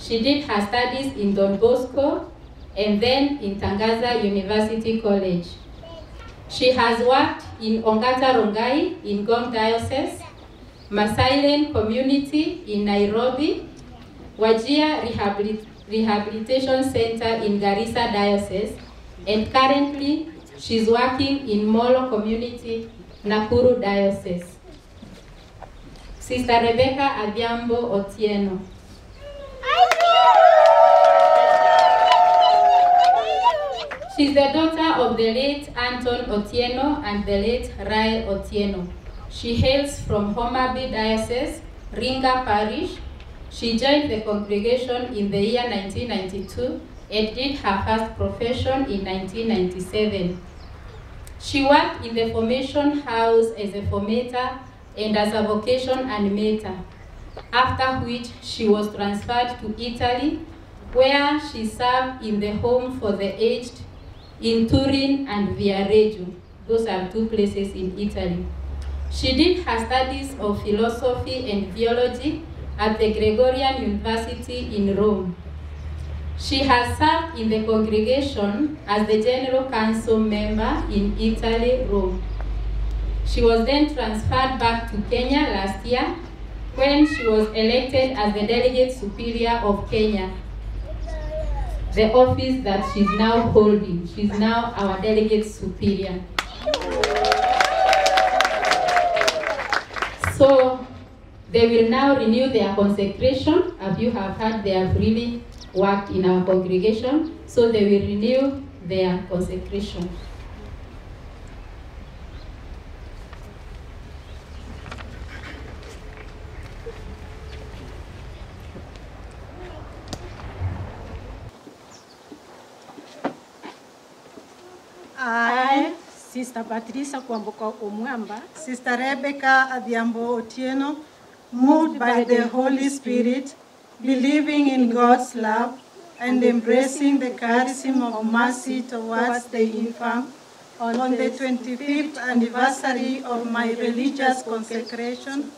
She did her studies in Don Bosco and then in Tangaza University College. She has worked in Ongata Rongai in Ngong Diocese, Masailen Community in Nairobi, Wajir Rehabilit- Rehabilitation Center in Garissa Diocese, and currently she's working in Molo Community, Nakuru Diocese. Sister Rebecca Adhiambo Otieno. She's the daughter of the late Anton Otieno and the late Rai Otieno. She hails from Homabay Diocese, Ringa Parish. She joined the congregation in the year 1992 and did her first profession in 1997. She worked in the formation house as a formator and as a vocation animator, after which she was transferred to Italy, where she served in the home for the aged in Turin and Viareggio. Those are two places in Italy. She did her studies of philosophy and theology at the Gregorian University in Rome. She has served in the congregation as the General Council member in Italy, Rome. She was then transferred back to Kenya last year when she was elected as the Delegate Superior of Kenya, the office that she's now holding. She's now our Delegate Superior. So they will now renew their consecration. As you have heard, they have really worked in our congregation. So they will renew their consecration. I, Sister Patricia Kwamboka Omwamba, Sister Rebecca Adhiambo Otieno, moved by the Holy Spirit, believing in God's love and embracing the charism of mercy towards the infirm, on the 25th anniversary of my religious consecration,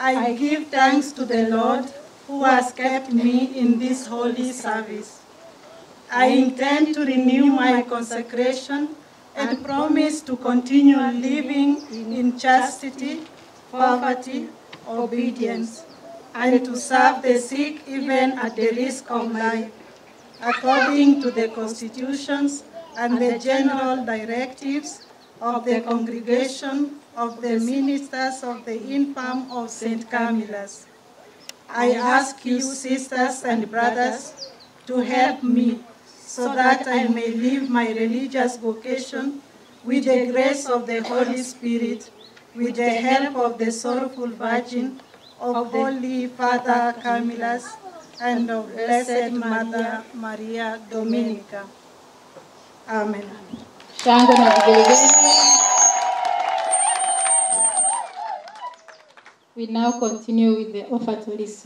I give thanks to the Lord who has kept me in this holy service. I intend to renew my consecration and promise to continue living in chastity, poverty, obedience, and to serve the sick even at the risk of life, according to the constitutions and the general directives of the congregation of the ministers of the infirm of St. Camillus. I ask you, sisters and brothers, to help me so that I may live my religious vocation with the grace of the Holy Spirit, with the help of the sorrowful Virgin, of Holy Father Camillus, and of Blessed Mother Maria Domenica. Amen. Shangwe na vigelegele. We now continue with the offertories.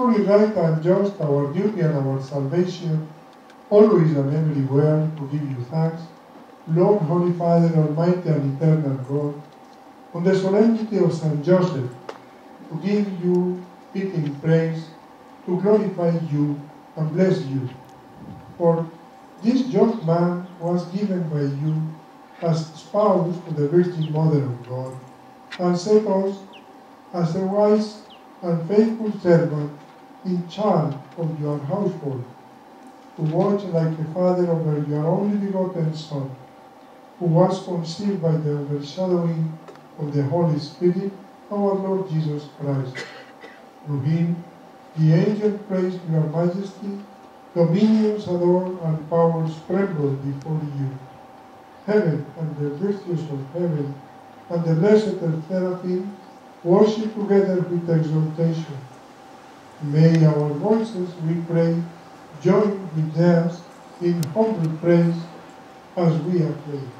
Truly right and just, our duty and our salvation, always and everywhere to give you thanks, Lord, Holy Father, Almighty and Eternal God, on the solemnity of Saint Joseph, to give you fitting praise, to glorify you and bless you. For this just man was given by you as spouse to the Virgin Mother of God, and set us as a wise and faithful servant in charge of your household, to watch like a father over your only begotten Son, who was conceived by the overshadowing of the Holy Spirit, our Lord Jesus Christ. Through him, the angel praised your majesty, dominions adore and powers tremble before you. Heaven and the virtues of heaven and the blessed seraphim worship together with exaltation. May our voices, we pray, join with theirs in humble praise as we are praying.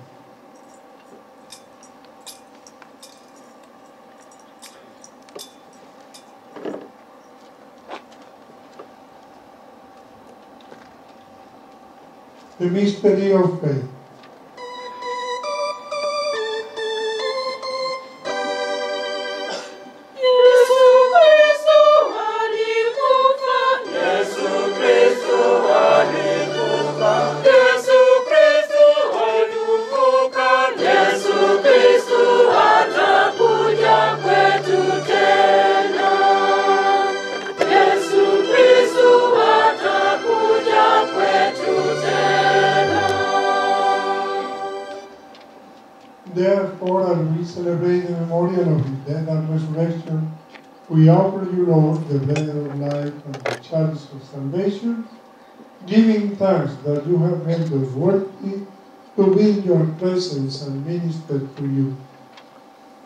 The mystery of to be in your presence and minister to you.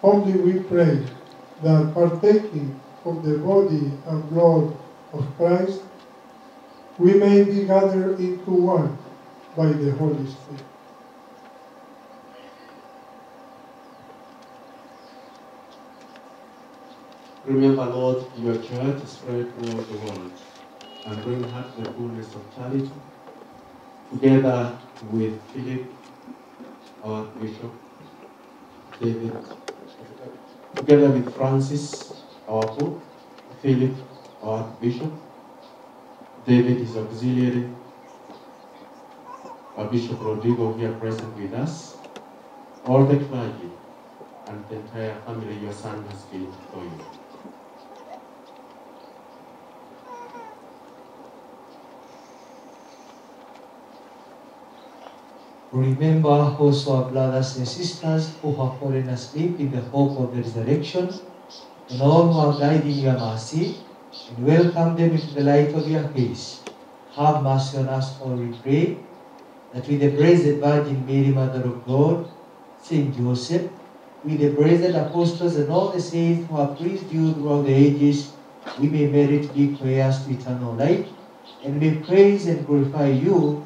Only we pray that partaking of the body and blood of Christ, we may be gathered into one by the Holy Spirit. Remember, Lord, your church spread throughout the world and bring her to the fullness of charity, together with Philip, our bishop, David, together with Francis, our pope, Philip, our bishop, David, his auxiliary, our Bishop Rodrigo here present with us, all the clergy, and the entire family your son has been for you. Remember also our brothers and sisters who have fallen asleep in the hope of the resurrection, and all who are died in your mercy, and welcome them into the light of your face. Have mercy on us all, we pray, that with the Blessed Virgin Mary, Mother of God, Saint Joseph, with the blessed apostles and all the saints who have praised you throughout the ages, we may merit to be heirs to eternal life, and may praise and glorify you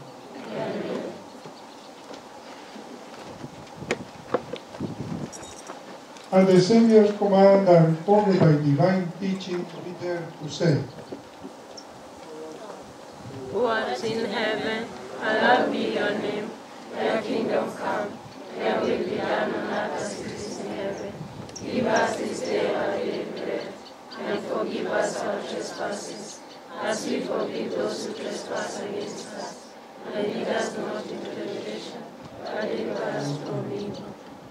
And the Savior's command are informed by divine teaching there to say, who art in heaven, hallowed be your name. Your kingdom come, your will be done on earth as it is in heaven. Give us this day our daily bread, and forgive us our trespasses, as we forgive those who trespass against us. And lead us not into temptation, but deliver us from evil.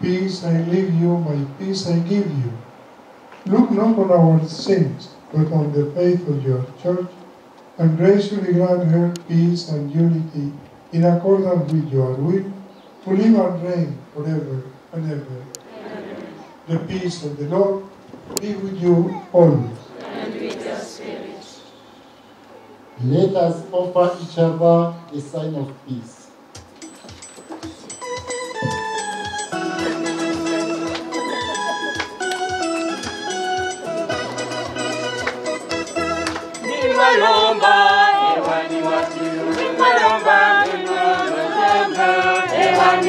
Peace I leave you, my peace I give you. Look not on our sins, but on the faith of your church, and graciously grant her peace and unity in accordance with your will, to live and reign forever and ever. The peace of the Lord be with you always. And with your spirit. Let us offer each other the sign of peace.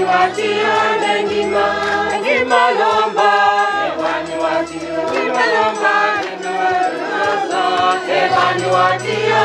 Watio, nengima, nimalomba, hewani watio, nimalomba, nimalomba, hewani watio,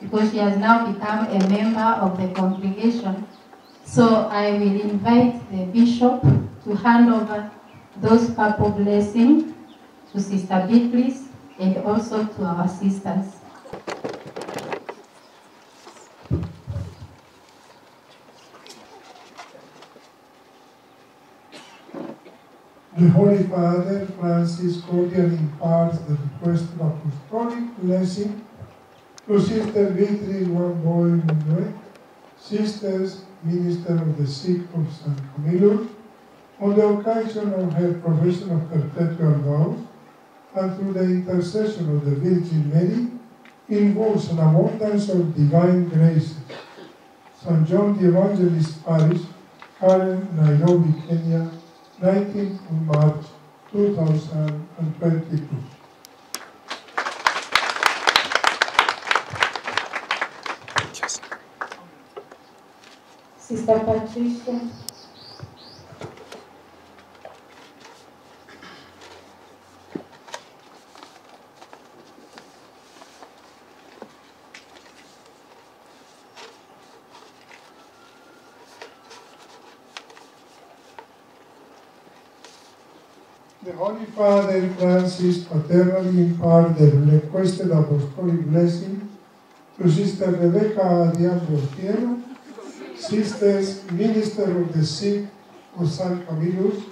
because she has now become a member of the congregation. So I will invite the bishop to hand over those purple blessings to Sister Beatrice and also to our sisters. The Holy Father Francis cordially imparts the requested apostolic blessing to Sister Beatrice Wambui Munywe, Sisters, Minister of the Sick of San Camilo, on the occasion of her profession of perpetual vows, and through the intercession of the Virgin Mary, invokes an abundance of divine graces. St. John the Evangelist Parish, Karen, Nairobi, Kenya, 19th of March 2022. Sister Patricia. The Holy Father Francis paternally imparted the requested apostolic blessing to Sister Rebecca Tieno, Sisters, Minister of the Sick of San Camillus,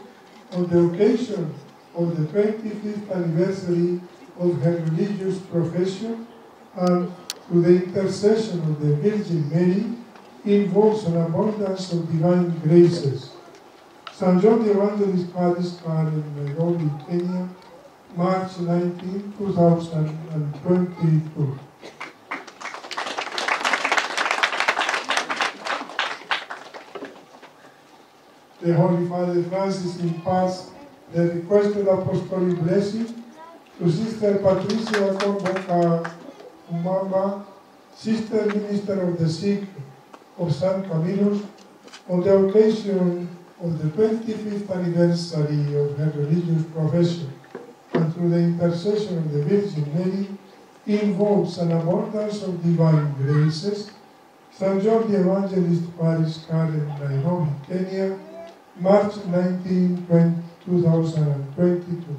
on the occasion of the 25th anniversary of her religious profession and through the intercession of the Virgin Mary, invokes an abundance of divine graces. San John the Evangelist Parish, Karen, Nairobi, Kenya, March 19, 2022. The Holy Father Francis imparts the requested apostolic blessing to Sister Patricia Kwamboka Omwamba, Sister Minister of the Sick of San Camilo, on the occasion of the 25th anniversary of her religious profession, and through the intercession of the Virgin Mary, invokes an abundance of divine graces. St. John the Evangelist Parish, Karen, Nairobi, Kenya, March 19, 2022.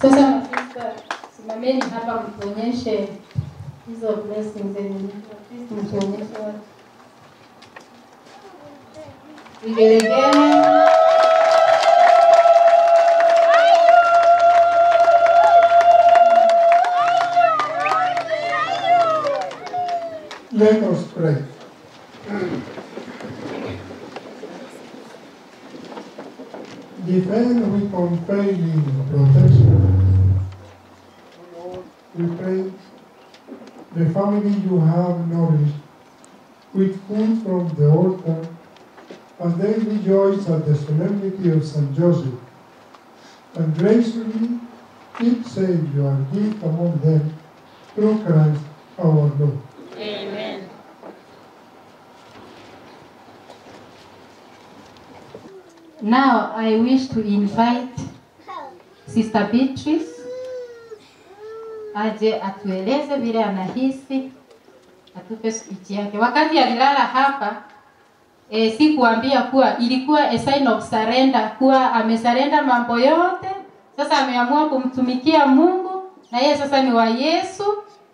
Sasa masista, simameni hapa mtuonyeshe hizo blessings zenye Please mtuonyeshe watu. Vigelegele. Let us pray. Defend with unfailing protection. We pray the family you have nourished with food from the altar as they rejoice at the solemnity of St. Joseph, and graciously keep safe your gift among them through Christ our Lord. Amen. Now I wish to invite Sister Beatrice aje atueleze vile anahisi, atupe speech yake. Wakati alilala hapa e, si kuambia kuwa ilikuwa a sign of surrender, kuwa amesarenda mambo yote, sasa ameamua kumtumikia Mungu na yeye sasa ni wa Yesu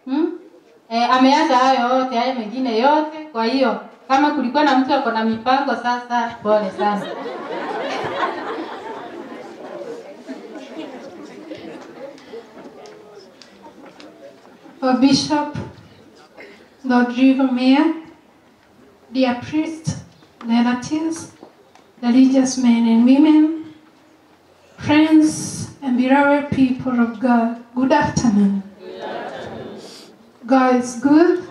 hmm? E, ameacha hayo yote, hayo mengine yote. Kwa hiyo kama kulikuwa na mtu ako na mipango sasa, pole sana. Our Bishop, Lord River Mayor, dear priests, relatives, religious men and women, friends and beloved people of God, good afternoon. God is good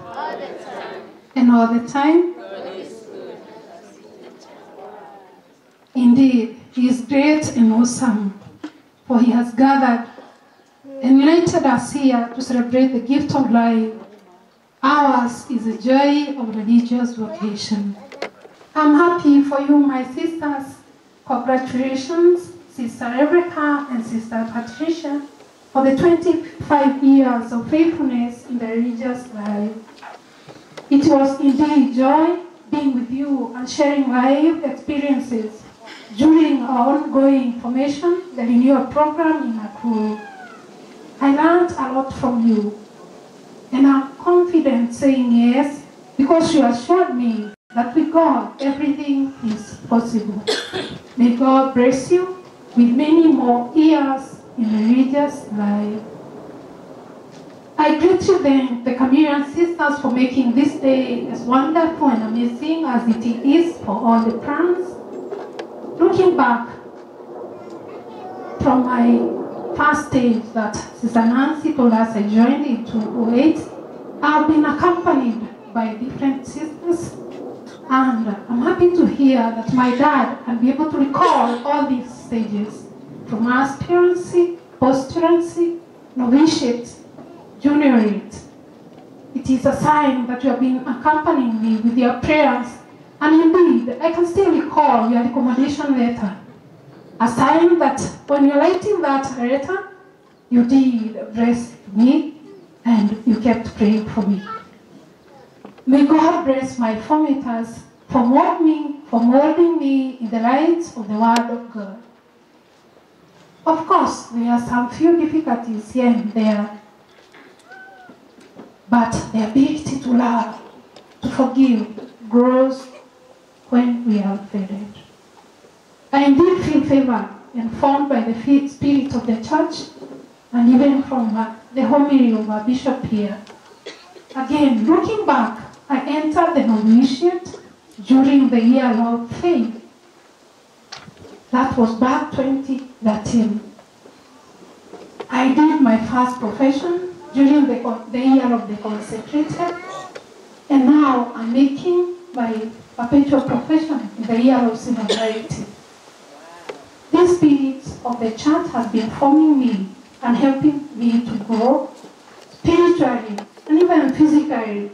and all the time. Indeed, He is great and awesome, for He has gathered united us here to celebrate the gift of life Ours is a joy of religious vocation. I'm happy for you, my sisters. Congratulations, Sister Rebecca and Sister Patricia, for the 25 years of faithfulness in the religious life. It was indeed joy being with you and sharing life experiences during our ongoing formation, the renewal program in Nakuru. I learned a lot from you, and I'm confident saying yes because you assured me that with God everything is possible. May God bless you with many more years in the religious life. I greet you then, the Cameroon sisters, for making this day as wonderful and amazing as it is for all the plans. Looking back from my first stage that Sister Nancy told us I joined in 2008, I've been accompanied by different sisters and I'm happy to hear that my dad can be able to recall all these stages from aspirancy, postulancy, novitiate, juniorate. It is a sign that you have been accompanying me with your prayers. And indeed, I can still recall your recommendation letter. A sign that when you're writing that letter, you did address me and you kept praying for me. May God bless my formators for molding, for molding me in the light of the Word of God. Of course, there are some few difficulties here and there, but the ability to love, to forgive, grows when we are faded. I indeed feel favored and formed by the spirit of the church and even from uh, the homily of our bishop here. Again, looking back, I entered the novitiate during the year of faith. That was back 2013. I did my first profession during the, the year of the consecrated, and now I'm making my perpetual profession in the year of synodality. This spirits of the church has been forming me and helping me to grow spiritually and even physically.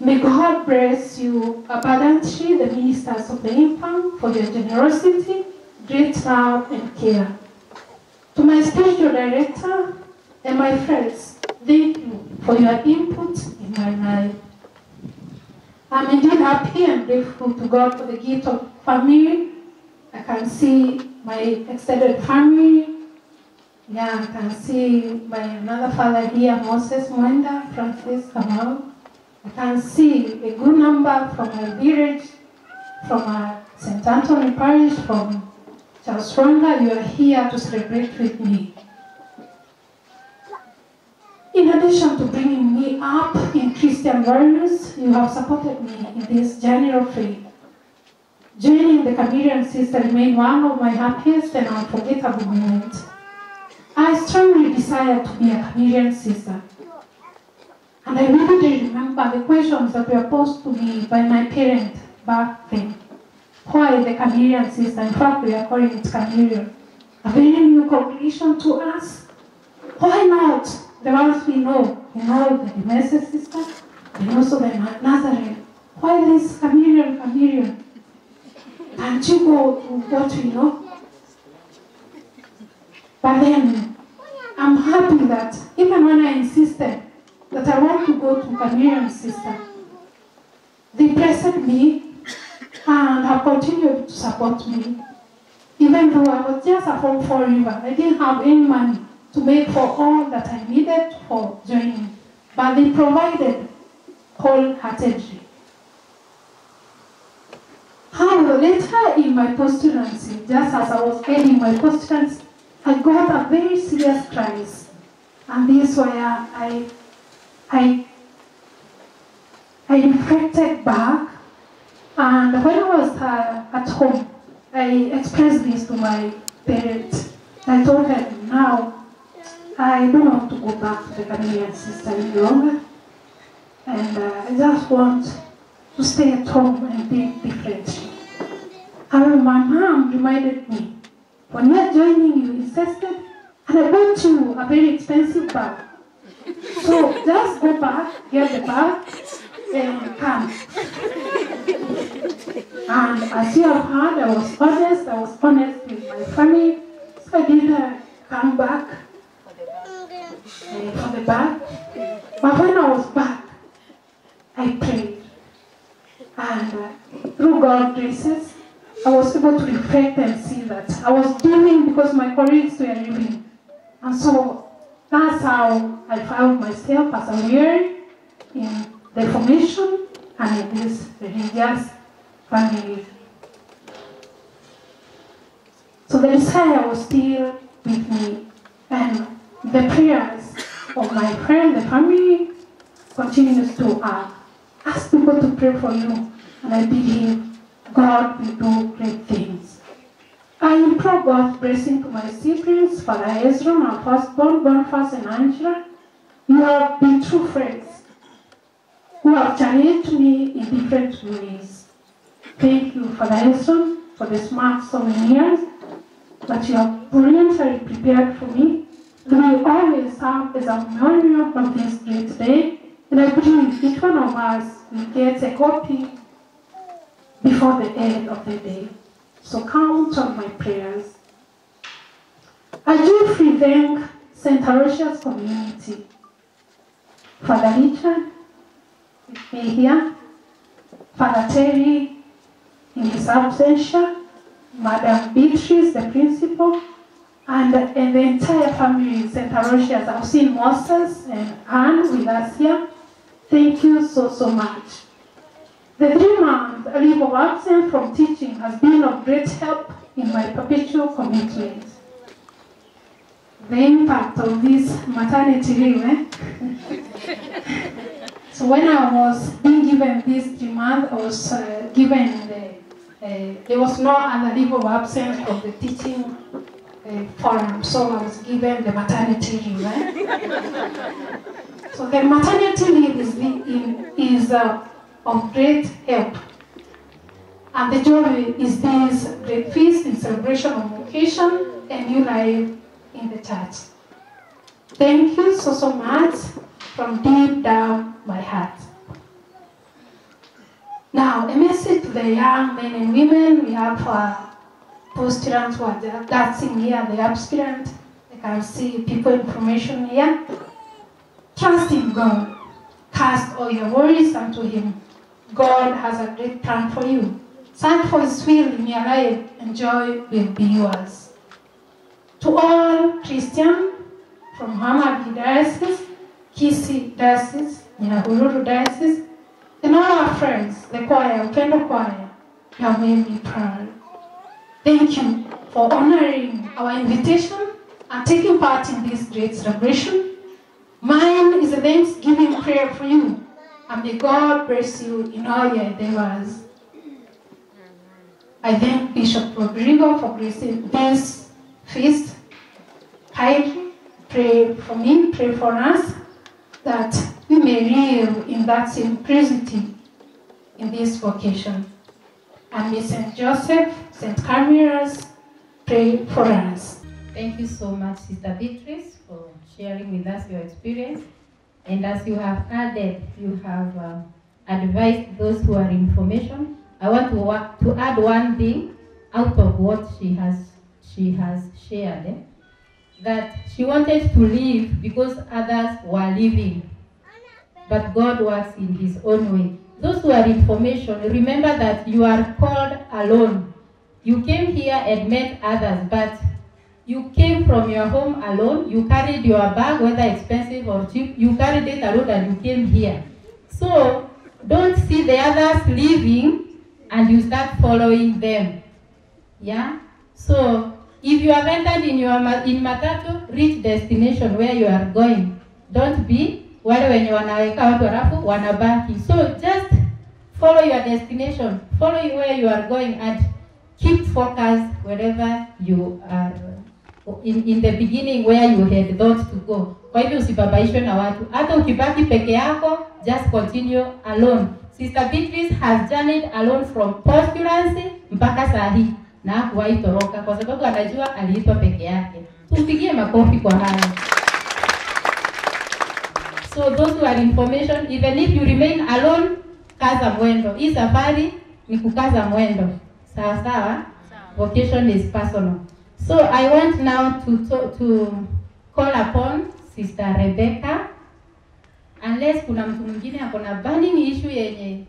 May God bless you abundantly, the ministers of the infirm, for your generosity, great love, and care. To my spiritual director and my friends, thank you for your input in my life. I'm indeed happy and grateful to God for the gift of family. I can see my extended family. Yeah, I can see my another father here, Moses Mwenda, Francis Kamau. I can see a good number from my village, from St. Anthony Parish, from Charles. You are here to celebrate with me. In addition to bringing me up in Christian values, you have supported me in this journey of faith. Joining the Cameroon sister remained one of my happiest and unforgettable moments. I strongly desire to be a Cameroon sister. And I vividly remember the questions that were posed to me by my parents back then. Why the Cameroon sister? In fact, we are calling it Cameroon. A very new congregation to us. Why not the ones we know? We know the Dimese sister and also the Nazarene. Why this Cameroon, Cameroon? Can't you go to what we know? But then, I'm happy that even when I insisted that I want to go to Cameroon sister, they pressed me and have continued to support me. Even though I was just a four river, I didn't have any money to make for all that I needed for joining. But they provided wholeheartedly. However, later in my postulancy, just as I was ending my postulancy, I got a very serious crisis. And this where I, I, I reflected back, and when I was uh, at home, I expressed this to my parents. I told them, now, I don't want to go back to the Canadian system any longer. And uh, I just want to stay at home and think differently. However, my mom reminded me, when you are joining, you insisted, and I bought you a very expensive bag. So just go back, get the bag, and come. And as you have heard, I was honest, I was honest with my family. So I did uh, come back for the bag. But when I was back, I prayed. And uh, through God's graces, I was able to reflect and see that I was giving because my colleagues were living. And so that's how I found myself as a weary in the formation and in this religious family. So the desire was still with me. And the prayers of my friend, the family, continues to uh, ask people to pray for you. And I believe God will do great things. I implore God's blessing to my siblings, Father Ezra, my firstborn, Boniface and Angela. You have been true friends who have challenged me in different ways. Thank you, Father Ezra, for the smart so many years that you have brilliantly prepared for me. And will always serve as a memorial of this day. And I believe each one of us will get a copy before the end of the day. So count on my prayers. I do free thank St. Aloysius community. Father Richard, with me here, Father Terry in his absentia, Madam Beatrice, the principal, and, and the entire family, in St. Aloysius. I've seen Moses and Anne with us here. Thank you so, so much. The three months leave of absence from teaching has been of great help in my perpetual commitment. The impact of this maternity leave. Eh? so when I was being given this three months, I was uh, given the, uh, there was no other leave of absence from the teaching forum, so I was given the maternity leave. Eh? so the maternity leave is, is uh, of great help. And the joy is this great feast in celebration of vocation and new life in the church. Thank you so, so much from deep down my heart. Now, a message to the young men and women. We have postulants who are dancing here, the aspirant. I can see people information here. Trust in God. Cast all your worries unto Him. God has a great plan for you. Search for His will in your life, and joy will be yours. To all Christians from Homa Bay Diocese, Kisii Diocese, Nyahururu Diocese, and all our friends, the choir, Upendo Choir, you have made me proud. Thank you for honoring our invitation and taking part in this great celebration. Mine is a thanksgiving prayer for you and may God bless you in all your endeavors. I thank Bishop Rodrigo for gracing this feast. Kindly pray for me, pray for us, that we may live in that simplicity in this vocation. And may St. Joseph, St. Camillus pray for us. Thank you so much, Sister Beatrice, for sharing with us your experience. And as you have added, you have uh, advised those who are in formation. I want to, to add one thing out of what she has she has shared. eh, That she wanted to leave because others were leaving. But God works in his own way. Those who are in formation, remember that you are called alone. You came here and met others, but you came from your home alone, you carried your bag, whether expensive or cheap, you carried it alone and you came here. So don't see the others leaving and you start following them. Yeah? So if you have entered in your in matatu, reach destination where you are going. Don't be wale wenye wanaweka watu halafu wanabaki. So just follow your destination, follow where you are going and keep focused wherever you are in, in the beginning where you had thought to go. Kwa hivyo usibabaishwe na watu. Hata ukibaki peke yako, just continue alone. Sister Beatrice has journeyed alone from postulancy mpaka saa hii na hakuwahi toroka kwa sababu anajua aliitwa peke yake. Tumpigie makofi kwa hayo. So those who are information, even if you remain alone, kaza mwendo. Hii safari ni kukaza mwendo. Sawa sawa? Vocation is personal. So I want now to, to, to call upon Sister Rebecca unless kuna mtu mwingine ako na burning issue yenye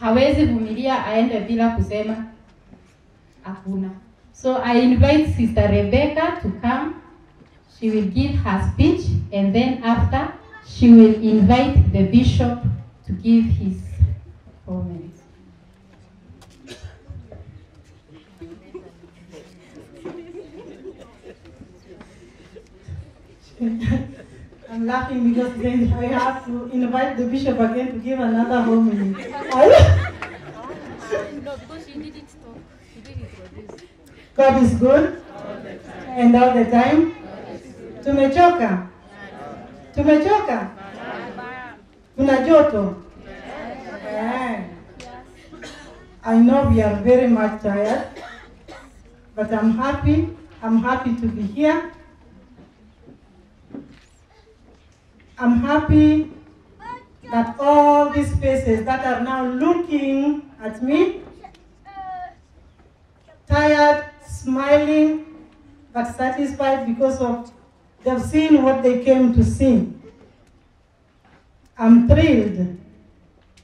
hawezi vumilia aende bila kusema hakuna. So I invite Sister Rebecca to come. She will give her speech and then after she will invite the bishop to give his comments. I'm laughing because then I have to invite the bishop again to give another homily. I- God is good and all the time. Tumechoka? Tumechoka? Tuna joto? I know we are very much tired, but I'm happy. I'm happy to be here. I'm happy that all these faces that are now looking at me, tired, smiling, but satisfied because of they've seen what they came to see. I'm thrilled.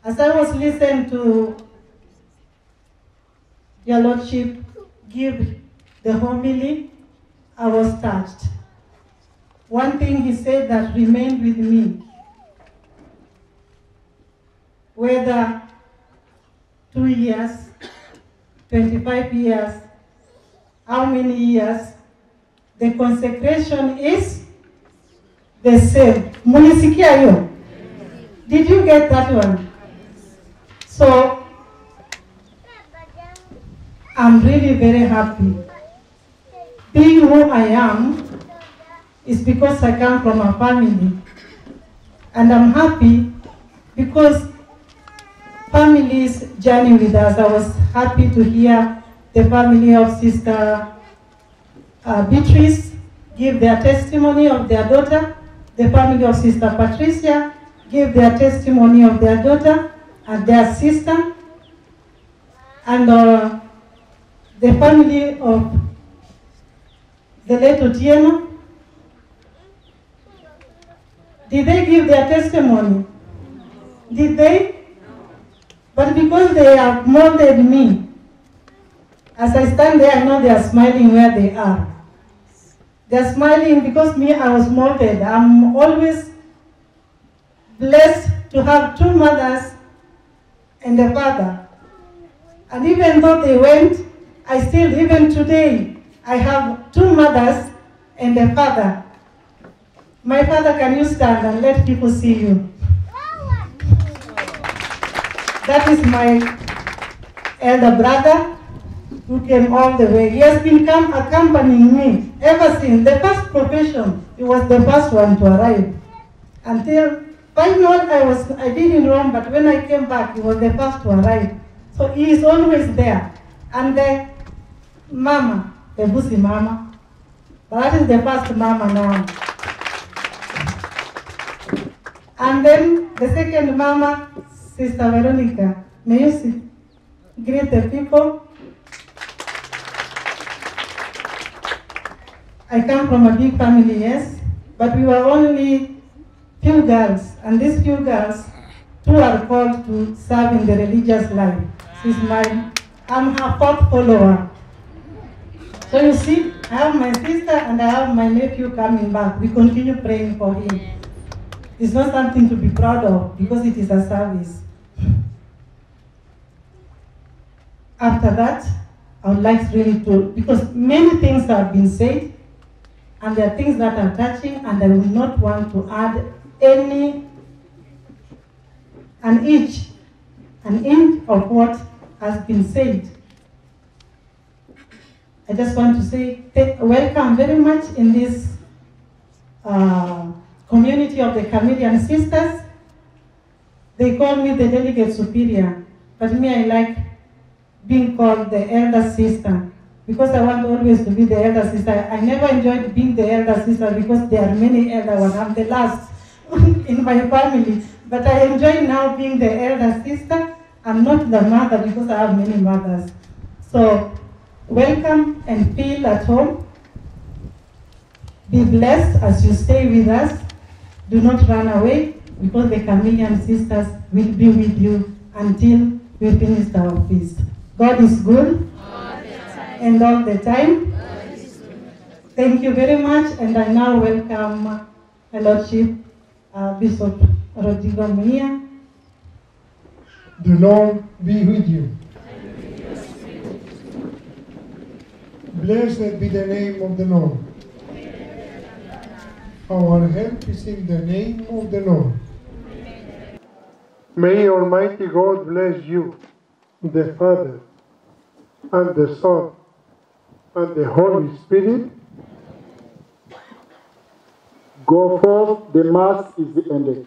As I was listening to your Lordship give the homily, I was touched. One thing he said that remained with me, whether two years, 25 years, how many years, the consecration is the same. Did you get that one? So, I'm really very happy. Being who I am is because I come from a family. And I'm happy because families journey with us. I was happy to hear the family of Sister uh, Beatrice give their testimony of their daughter. The family of Sister Patricia give their testimony of their daughter and their sister. And uh, the family of the late Otieno, did they give their testimony? Did they? But because they have molded me, as I stand there, I know they are smiling where they are. They're smiling because me, I was molded. I'm always blessed to have two mothers and a father. And even though they went, I still, even today, I have two mothers and a father. My father, can you stand and let people see you? That is my elder brother who came all the way. He has been come accompanying me ever since the first profession. He was the first one to arrive. Until final, I was I did in Rome, but when I came back, he was the first to arrive. So he is always there. And the mama, the Busi mama, that is the first mama now. And then the second mama, Sister Veronica. May you see, greet the people. I come from a big family, yes, but we were only few girls, and these few girls, two are called to serve in the religious life. She's my, I'm her fourth follower. So you see, I have my sister and I have my nephew coming back. We continue praying for him. It's not something to be proud of because it is a service. After that, I would like really to, because many things have been said, and there are things that are touching, and I will not want to add any, an inch, an inch of what has been said. I just want to say welcome very much in this uh, community of the Camillian Sisters. They call me the delegate superior, but me, I like being called the elder sister because I want always to be the elder sister. I never enjoyed being the elder sister because there are many elder ones. I'm the last. in my family. But I enjoy now being the elder sister. I'm not the mother because I have many mothers. So welcome and feel at home. Be blessed as you stay with us. Do not run away because the Camillian sisters will be with you until we finish our feast. God is good and all the time. Thank you very much, and I now welcome uh, Lordship uh, Bishop Rodrigo Mejia. The Lord be with you. Blessed be the name of the Lord. Our help is in the name of the Lord. May Almighty God bless you, the Father, and the Son, and the Holy Spirit. Go forth, the Mass is ended.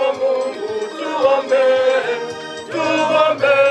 tuombe, tuombe kwa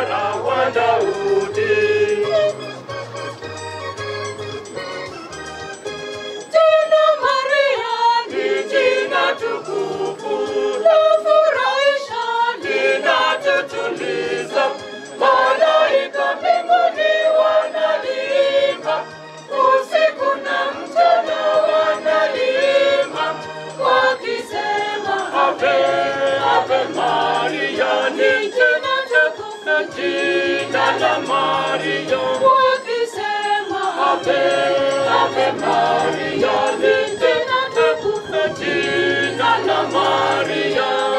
mnara wa Daudi. Jina Maria ni jina tukufu, lafurahisha, linatutuliza. Malaika mbinguni wanaimba, usiku na mchana wanaimba, wakisema ave ave Maria, ni jina Santa Maria, Moisema, Ave, Ave Maria, Little Santa Maria.